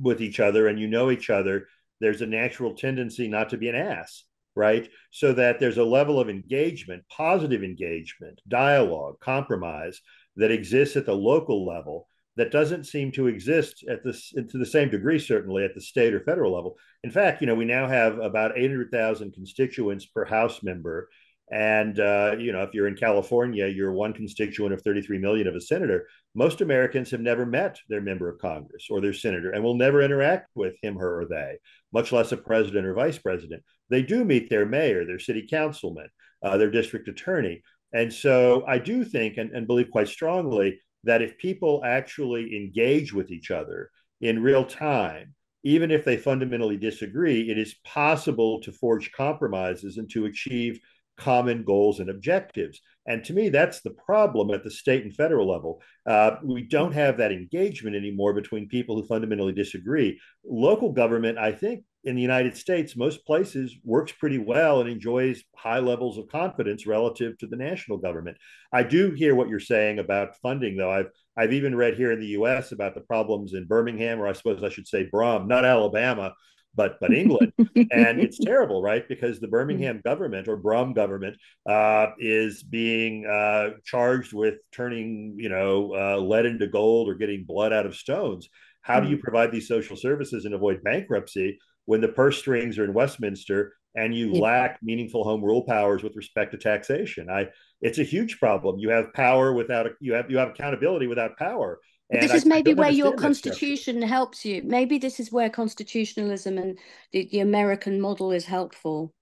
with each other and you know each other, there's a natural tendency not to be an ass right? So that there's a level of engagement, positive engagement, dialogue, compromise that exists at the local level that doesn't seem to exist at this to the same degree certainly at the state or federal level. In fact you know we now have about 800000 constituents per house member. And uh, you know if you're in california you're one constituent of 33 million of a senator. Most americans have never met their member of congress or their senator and will never interact with him her or they much less a president or vice president they do meet their mayor, their city councilman, uh, their district attorney. And so I do think and, and believe quite strongly that if people actually engage with each other in real time, even if they fundamentally disagree, it is possible to forge compromises and to achieve common goals and objectives. And to me, that's the problem at the state and federal level. Uh, we don't have that engagement anymore between people who fundamentally disagree. Local government, I think, in the United States, most places works pretty well and enjoys high levels of confidence relative to the national government. I do hear what you're saying about funding, though. I've I've even read here in the U.S. about the problems in Birmingham, or I suppose I should say Brum, not Alabama, but but England, and it's terrible, right? Because the Birmingham government or Brum government uh, is being uh, charged with turning, you know, uh, lead into gold or getting blood out of stones. How do you hmm. provide these social services and avoid bankruptcy when the purse strings are in Westminster and you yeah. lack meaningful home rule powers with respect to taxation? I it's a huge problem. You have power without a, you have you have accountability without power and this is maybe where your constitution helps you. Maybe this is where constitutionalism and the, the American model is helpful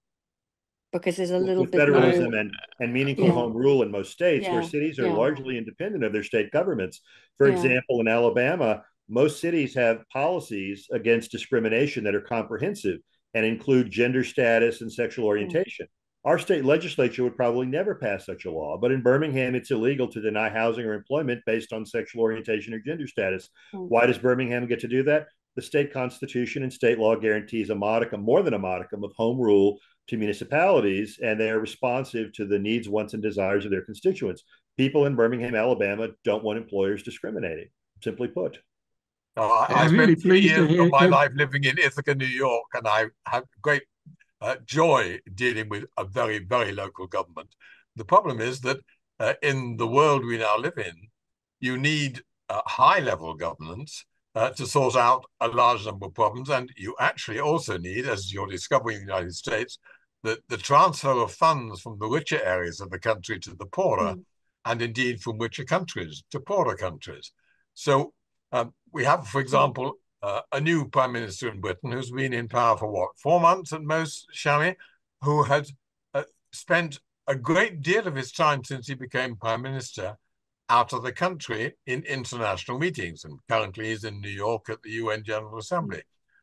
because there's a little With bit federalism more... and, and meaningful yeah. home rule in most states yeah. where cities are yeah. largely independent of their state governments. For example, in Alabama, most cities have policies against discrimination that are comprehensive and include gender status and sexual hmm. orientation. Our state legislature would probably never pass such a law, but in Birmingham, it's illegal to deny housing or employment based on sexual orientation or gender status. Mm-hmm. Why does Birmingham get to do that? The state constitution and state law guarantees a modicum, more than a modicum, of home rule to municipalities, and they are responsive to the needs, wants, and desires of their constituents. People in Birmingham, Alabama, don't want employers discriminating. Simply put. Oh, I, I spent really years of my life living in Ithaca, New York, and I have great uh, joy dealing with a very, very local government. The problem is that uh, in the world we now live in, you need uh, high level governance uh, to sort out a large number of problems. And you actually also need, as you're discovering in the United States, that the transfer of funds from the richer areas of the country to the poorer, mm. and indeed from richer countries to poorer countries. So um, we have, for example, uh, a new prime minister in Britain who's been in power for what, four months at most, Shami, who had uh, spent a great deal of his time since he became prime minister out of the country in international meetings. And currently he's in New York at the UN General Assembly.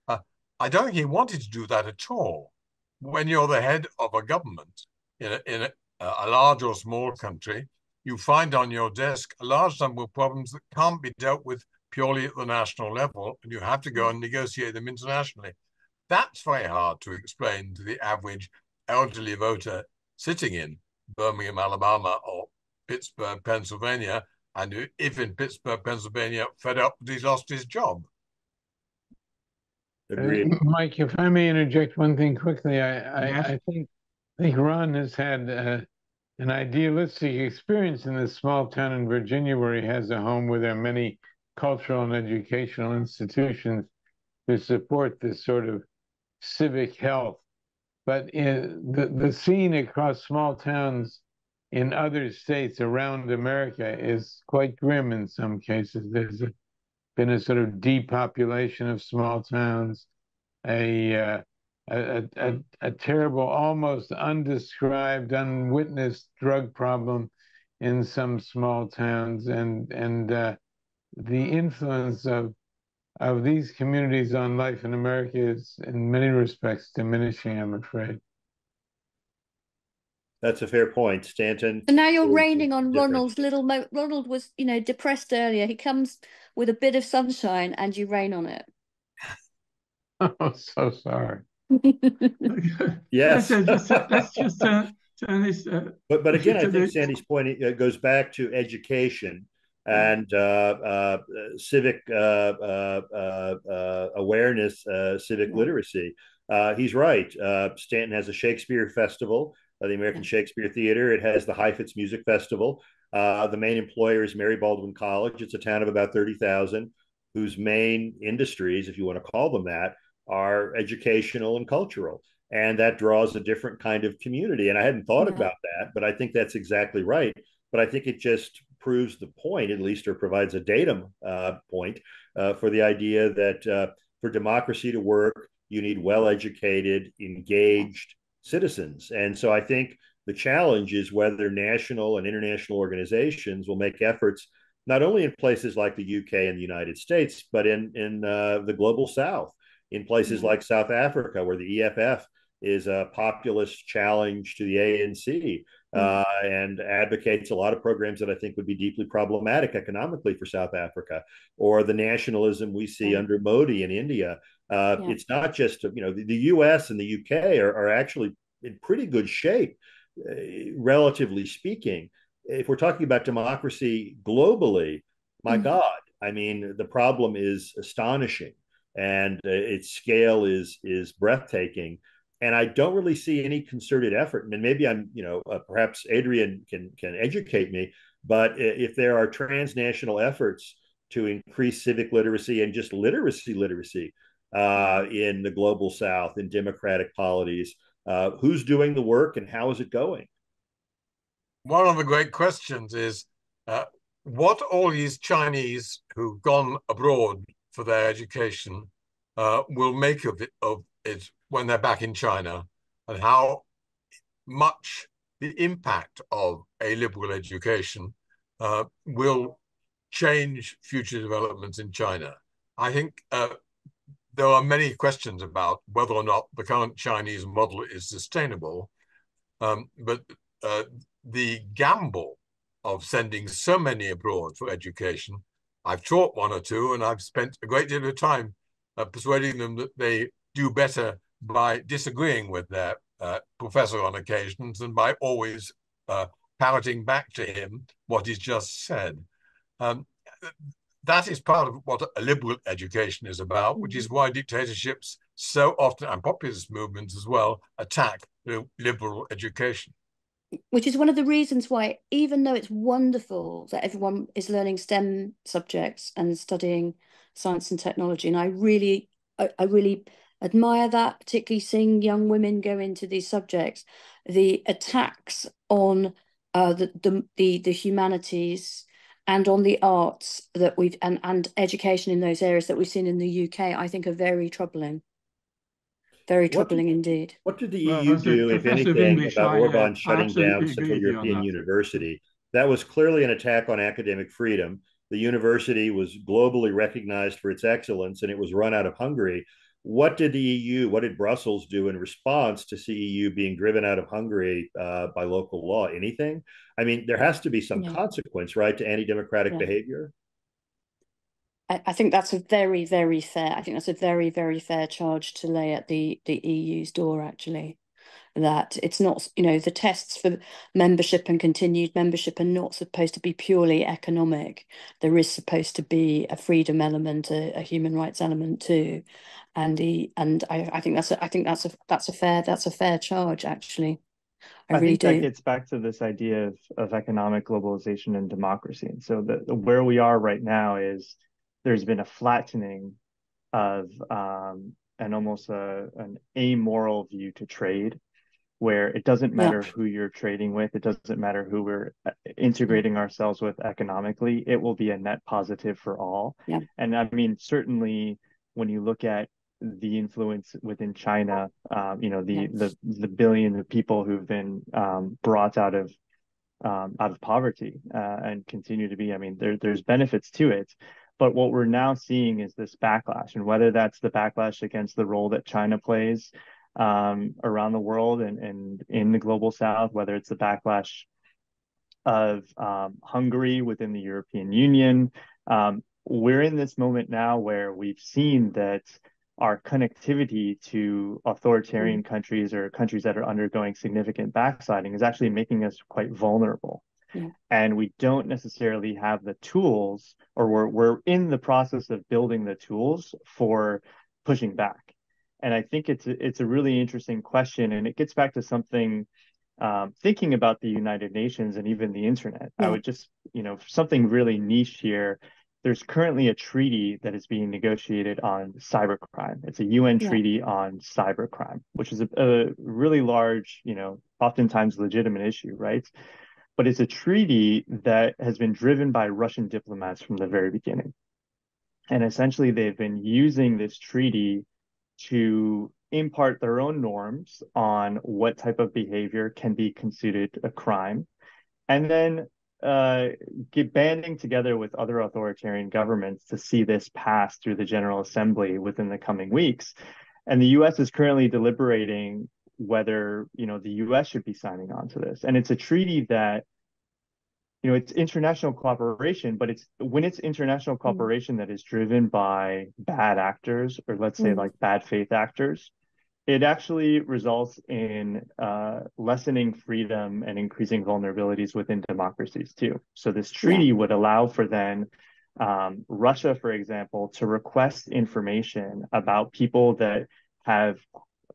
Uh, I don't think he wanted to do that at all. When you're the head of a government in a, in a, a large or small country, you find on your desk a large number of problems that can't be dealt with purely at the national level, and you have to go and negotiate them internationally. That's very hard to explain to the average elderly voter sitting in Birmingham, Alabama, or Pittsburgh, Pennsylvania, and if in Pittsburgh, Pennsylvania, fed up that he's lost his job. Agreed. Uh, Mike, if I may interject one thing quickly, I, I, yes. I think I think Ron has had uh, an idealistic experience in this small town in Virginia where he has a home where there are many cultural and educational institutions to support this sort of civic health. But in the, the scene across small towns in other states around America is quite grim in some cases. There's a, been a sort of depopulation of small towns, a, uh, a, a, a, terrible, almost undescribed, unwitnessed drug problem in some small towns, and and uh, the influence of of these communities on life in America is, in many respects, diminishing. I'm afraid. That's a fair point, Stanton. So now you're raining on different. Ronald's little. Mo- Ronald was, you know, depressed earlier. He comes with a bit of sunshine, and you rain on it. oh, so sorry. yes. let's, just, let's just uh, turn. Uh, but but again, I think Sandy's point goes back to education and uh, uh, civic uh, uh, uh, uh awareness, civic literacy. he's right. Staunton has a Shakespeare Festival, the American Shakespeare Theater. It has the Heifetz Music Festival. the main employer is Mary Baldwin College. It's a town of about 30,000 whose main industries, if you want to call them that, are educational and cultural. And that draws a different kind of community. And I hadn't thought about that, but I think that's exactly right. But I think it just proves the point, at least, or provides a datum uh, point uh, for the idea that uh, for democracy to work, you need well educated, engaged citizens. And so I think the challenge is whether national and international organizations will make efforts not only in places like the UK and the United States, but in, in uh, the global South, in places mm-hmm. like South Africa, where the EFF is a populist challenge to the ANC. Uh, and advocates a lot of programs that I think would be deeply problematic economically for South Africa, or the nationalism we see yeah. under Modi in India. Uh, yeah. It's not just you know the, the U.S. and the UK are, are actually in pretty good shape, uh, relatively speaking. If we're talking about democracy globally, my mm. God, I mean the problem is astonishing and uh, its scale is is breathtaking and I don't really see any concerted effort. And maybe I'm, you know, uh, perhaps Adrian can can educate me. But if there are transnational efforts to increase civic literacy and just literacy literacy uh, in the global South in democratic polities, uh, who's doing the work and how is it going? One of the great questions is uh, what all these Chinese who've gone abroad for their education uh, will make of it, of it when they're back in China and how much the impact of a liberal education uh, will change future developments in China. I think uh, there are many questions about whether or not the current Chinese model is sustainable, um, but uh, the gamble of sending so many abroad for education, I've taught one or two, and I've spent a great deal of time uh, persuading them that they do better by disagreeing with their uh, professor on occasions and by always uh, parroting back to him what he's just said. Um, that is part of what a liberal education is about, which is why dictatorships so often, and populist movements as well, attack liberal education. Which is one of the reasons why, even though it's wonderful that everyone is learning STEM subjects and studying science and technology, and I really, I, I really admire that, particularly seeing young women go into these subjects. The attacks on uh, the, the, the the humanities and on the arts that we've and, and education in those areas that we've seen in the UK, I think are very troubling. Very troubling what, indeed. What did the EU well, do, if anything, English, about Orban shutting down Central European University? That was clearly an attack on academic freedom. The university was globally recognized for its excellence, and it was run out of Hungary. What did the EU, what did Brussels do in response to CEU being driven out of Hungary uh, by local law? Anything? I mean, there has to be some yeah. consequence, right, to anti-democratic yeah. behavior. I, I think that's a very, very fair. I think that's a very, very fair charge to lay at the the EU's door. Actually, that it's not, you know, the tests for membership and continued membership are not supposed to be purely economic. There is supposed to be a freedom element, a, a human rights element too, and the and I, I think that's a, I think that's a that's a fair that's a fair charge actually. I, I really think do. that gets back to this idea of, of economic globalization and democracy. And so the, where we are right now is there's been a flattening of um, and almost a, an amoral view to trade where it doesn't matter yeah. who you're trading with it doesn't matter who we're uh, integrating ourselves with economically it will be a net positive for all yeah. and i mean certainly when you look at the influence within china um, you know the, yes. the the billion of people who've been um, brought out of um, out of poverty uh, and continue to be i mean there, there's benefits to it but what we're now seeing is this backlash and whether that's the backlash against the role that china plays um, around the world and, and in the global south, whether it's the backlash of um, Hungary within the European Union. Um, we're in this moment now where we've seen that our connectivity to authoritarian mm-hmm. countries or countries that are undergoing significant backsliding is actually making us quite vulnerable. Yeah. And we don't necessarily have the tools, or we're, we're in the process of building the tools for pushing back and I think it's a, it's a really interesting question, and it gets back to something um, thinking about the United Nations and even the internet. Yeah. I would just you know something really niche here. There's currently a treaty that is being negotiated on cybercrime. It's a UN yeah. treaty on cybercrime, which is a, a really large, you know, oftentimes legitimate issue, right? But it's a treaty that has been driven by Russian diplomats from the very beginning. And essentially, they've been using this treaty to impart their own norms on what type of behavior can be considered a crime, and then uh, get banding together with other authoritarian governments to see this pass through the General Assembly within the coming weeks. And the U.S. is currently deliberating whether you know the U.S. should be signing on to this. And it's a treaty that you know it's international cooperation, but it's when it's international cooperation mm. that is driven by bad actors or let's say mm. like bad faith actors, it actually results in uh, lessening freedom and increasing vulnerabilities within democracies too. So this treaty yeah. would allow for then um, Russia, for example, to request information about people that have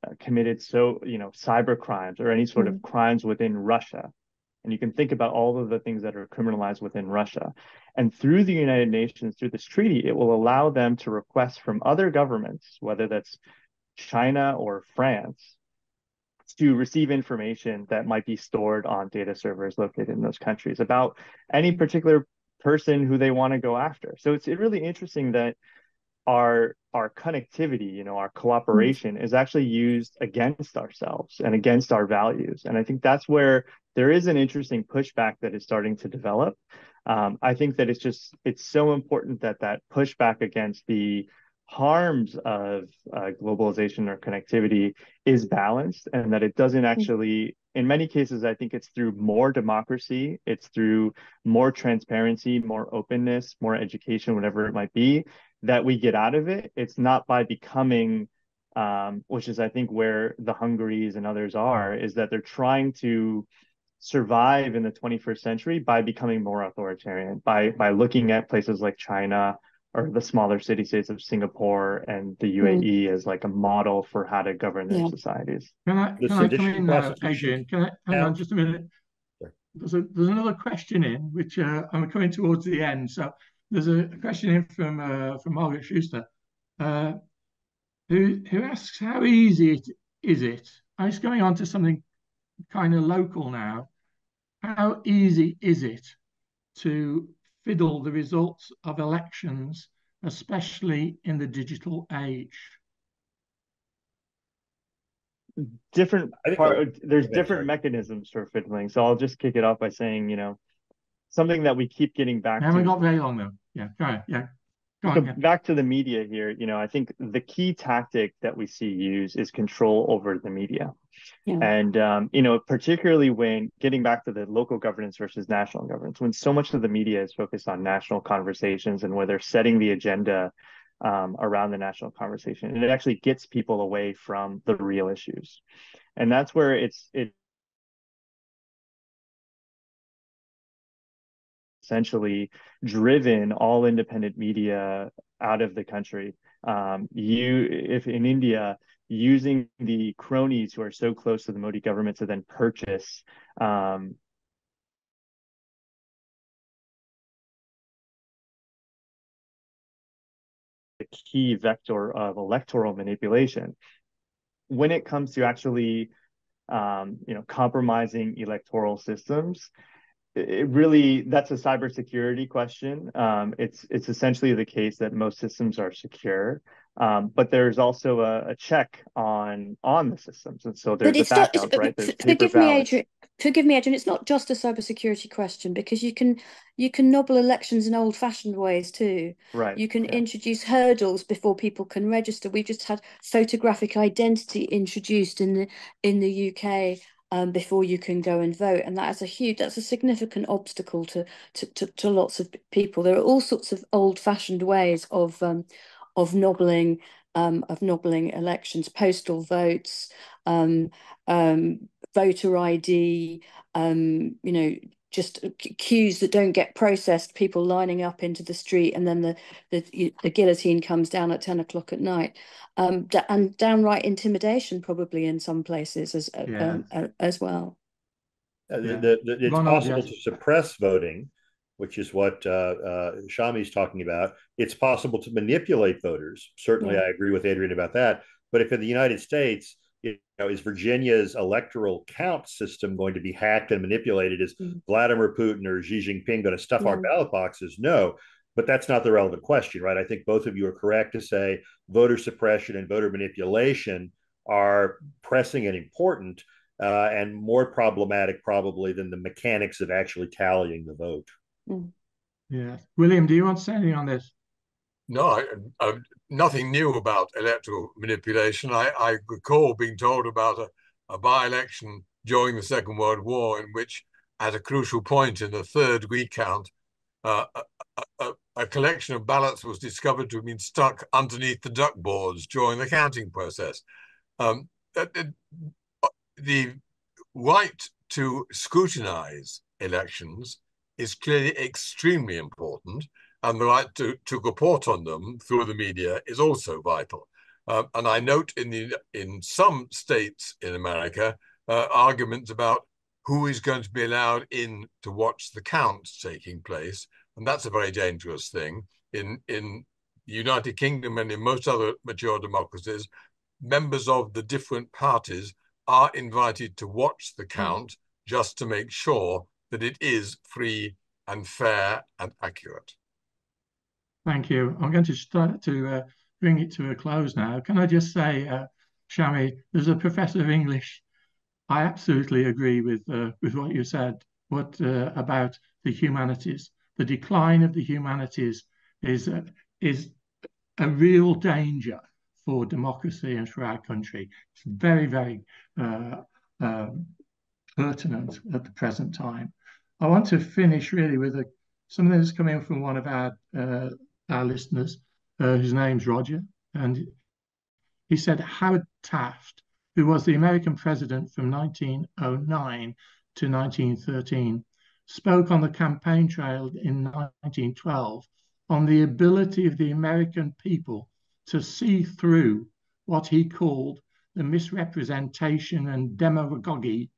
uh, committed so you know cyber crimes or any sort mm-hmm. of crimes within Russia. And you can think about all of the things that are criminalized within Russia. And through the United Nations, through this treaty, it will allow them to request from other governments, whether that's China or France, to receive information that might be stored on data servers located in those countries about any particular person who they want to go after. So it's really interesting that our our connectivity, you know, our cooperation is actually used against ourselves and against our values. And I think that's where there is an interesting pushback that is starting to develop. Um, I think that it's just it's so important that that pushback against the harms of uh, globalization or connectivity is balanced and that it doesn't mm-hmm. actually in many cases i think it's through more democracy it's through more transparency more openness more education whatever it might be that we get out of it it's not by becoming um, which is i think where the hungaries and others are is that they're trying to survive in the 21st century by becoming more authoritarian by by looking at places like china or the smaller city states of Singapore and the UAE mm. as like a model for how to govern their yeah. societies. Can I, can I come in now, Adrian? Can I hang yeah. on just a minute? There's, a, there's another question in which uh, I'm coming towards the end. So there's a question in from uh, from Margaret Schuster, uh, who who asks how easy it is it. I'm just going on to something kind of local now. How easy is it to fiddle the results of elections, especially in the digital age? Different part, there's different mechanisms for fiddling. So I'll just kick it off by saying, you know, something that we keep getting back we haven't got very long though. Yeah, go ahead. Yeah. Go so back to the media here, you know, I think the key tactic that we see used is control over the media. Yeah. And, um, you know, particularly when getting back to the local governance versus national governance, when so much of the media is focused on national conversations and where they're setting the agenda um, around the national conversation, and it actually gets people away from the real issues. And that's where it's, it, essentially driven all independent media out of the country. Um, you, if in India, using the cronies who are so close to the Modi government to then purchase um, the key vector of electoral manipulation. When it comes to actually, um, you know, compromising electoral systems, it really that's a cybersecurity question. Um, it's it's essentially the case that most systems are secure, um, but there's also a, a, check on on the systems, and so there's a backup, right? There's forgive me, Adrian. Forgive me, Adrian. It's not just a cybersecurity question because you can you can nobble elections in old-fashioned ways too. Right. You can yeah. introduce hurdles before people can register. We've just had photographic identity introduced in the in the UK um, before you can go and vote. And that is a huge, that's a significant obstacle to, to, to, to lots of people. There are all sorts of old fashioned ways of, um, of nobbling, um, of nobbling elections, postal votes, um, um, voter ID, um, you know, just queues that don't get processed, people lining up into the street, and then the the, the guillotine comes down at ten o'clock at night, um, and downright intimidation probably in some places as uh, yeah. um, uh, as well. Uh, yeah. the, the, it's possible to suppress voting, which is what uh, uh, Shami's talking about. It's possible to manipulate voters. Certainly, yeah. I agree with Adrian about that. But if in the United States you know, is Virginia's electoral count system going to be hacked and manipulated? Is mm-hmm. Vladimir Putin or Xi Jinping going to stuff our ballot boxes? No, but that's not the relevant question, right? I think both of you are correct to say voter suppression and voter manipulation are pressing and important uh, and more problematic probably than the mechanics of actually tallying the vote. Mm. Yeah. William, do you want to say anything on this? No, I, I, nothing new about electoral manipulation. I, I, recall being told about a, a by-election during the Second World War in which, at a crucial point in the third recount, uh, a, a, a, collection of ballots was discovered to have been stuck underneath the duck boards during the counting process. Um, the right to scrutinize elections is clearly extremely important, and the right to, to report on them through the media is also vital. Uh, and I note in the in some states in America uh, arguments about who is going to be allowed in to watch the count taking place, and that's a very dangerous thing. In in the United Kingdom and in most other mature democracies, members of the different parties are invited to watch the hmm. count just to make sure that it is free and fair and accurate. Thank you. I'm going to start to uh, bring it to a close now. Can I just say, uh, Shami, as a professor of English, I absolutely agree with uh, with what you said. What uh, about the humanities? The decline of the humanities is uh, is a real danger for democracy and for our country. It's very, very uh, um, pertinent at the present time. I want to finish really with a, something that's coming from one of our uh, our listeners, uh, whose name's Roger, and he said Howard Taft, who was the American president from 1909 to 1913, spoke on the campaign trail in 1912 on the ability of the American people to see through what he called the misrepresentation and demagogy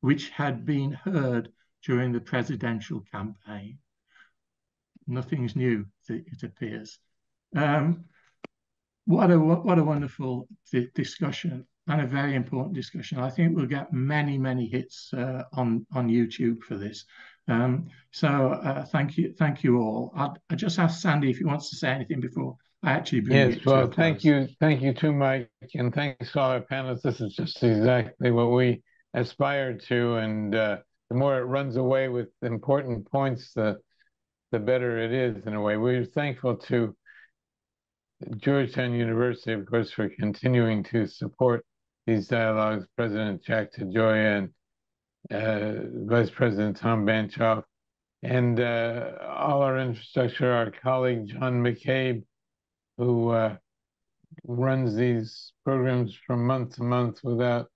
which had been heard during the presidential campaign. Nothing's new, it appears. Um, what a what a wonderful discussion and a very important discussion. I think we'll get many many hits uh, on on YouTube for this. Um, so uh, thank you thank you all. I just ask Sandy if he wants to say anything before I actually bring yes. well, thank you thank you too, Mike, and thanks to all our panelists. This is just exactly what we aspire to, and uh, the more it runs away with important points, the the better it is in a way. We're thankful to Georgetown University, of course, for continuing to support these dialogues. President Jack DeGioia and uh, Vice President Tom Banchoff, and uh, all our infrastructure, our colleague John McCabe, who uh, runs these programs from month to month without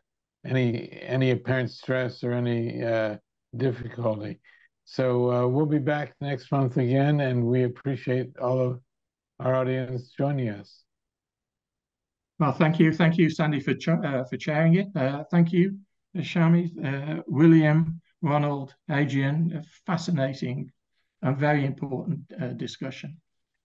any any apparent stress or any uh, difficulty. So uh, we'll be back next month again, and we appreciate all of our audience joining us. Well, thank you. Thank you, Sandy, for uh, for chairing it. Uh, thank you, Shami, uh, William, Ronald, Adrian. A fascinating and very important uh, discussion.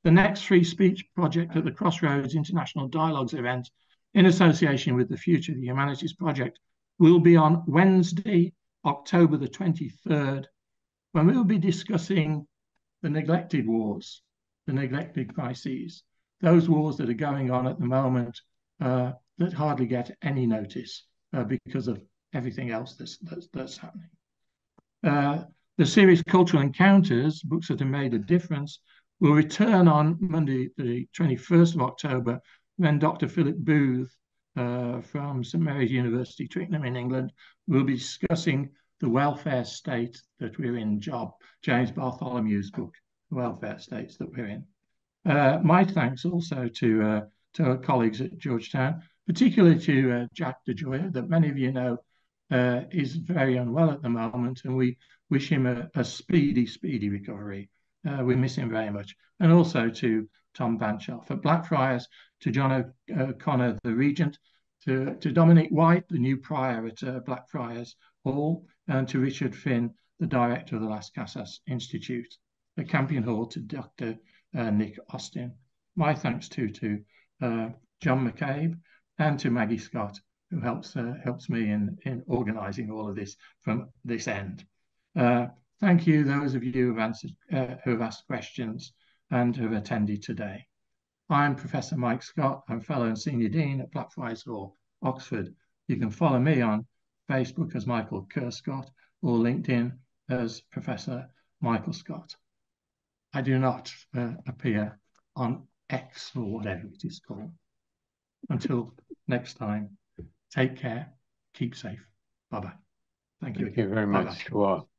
The next free speech project at the Crossroads International Dialogues event in association with the Future of the Humanities Project will be on Wednesday, October the 23rd, when we will be discussing the neglected wars the neglected crises, those wars that are going on at the moment uh, that hardly get any notice uh, because of everything else that's, that's, that's happening. Uh, the series Cultural Encounters, Books That Have Made a Difference, will return on Monday, the 21st of October, when Dr. Philip Booth uh, from St Mary's University, Twickenham in England, will be discussing the welfare state that we're in, Job, James Bartholomew's book The welfare states that we're in. Uh, my thanks also to uh, to our colleagues at Georgetown, particularly to uh, Jack DeGioia, that many of you know uh, is very unwell at the moment, and we wish him a, a speedy, speedy recovery. Uh, we miss him very much, and also to Tom Banchoff at Blackfriars, to John O'Connor, the regent, to, to Dominic White, the new prior at uh, Blackfriars Hall, and to Richard Finn, the director of the Las Casas Institute at Campion Hall to Dr. Uh, Nick Austin. My thanks too to uh, John McCabe and to Maggie Scott, who helps uh, helps me in, in organising all of this from this end. Uh, thank you, those of you who have, answered, uh, who have asked questions and who have attended today. I'm Professor Mike Scott. I'm Fellow and Senior Dean at Blackfriars Hall, Oxford. You can follow me on Facebook as Michael Kerr Scott or LinkedIn as Professor Michael Scott. I do not uh, appear on X or whatever it is called. Until next time, take care, keep safe. Bye bye. Thank you. Thank you very much to all.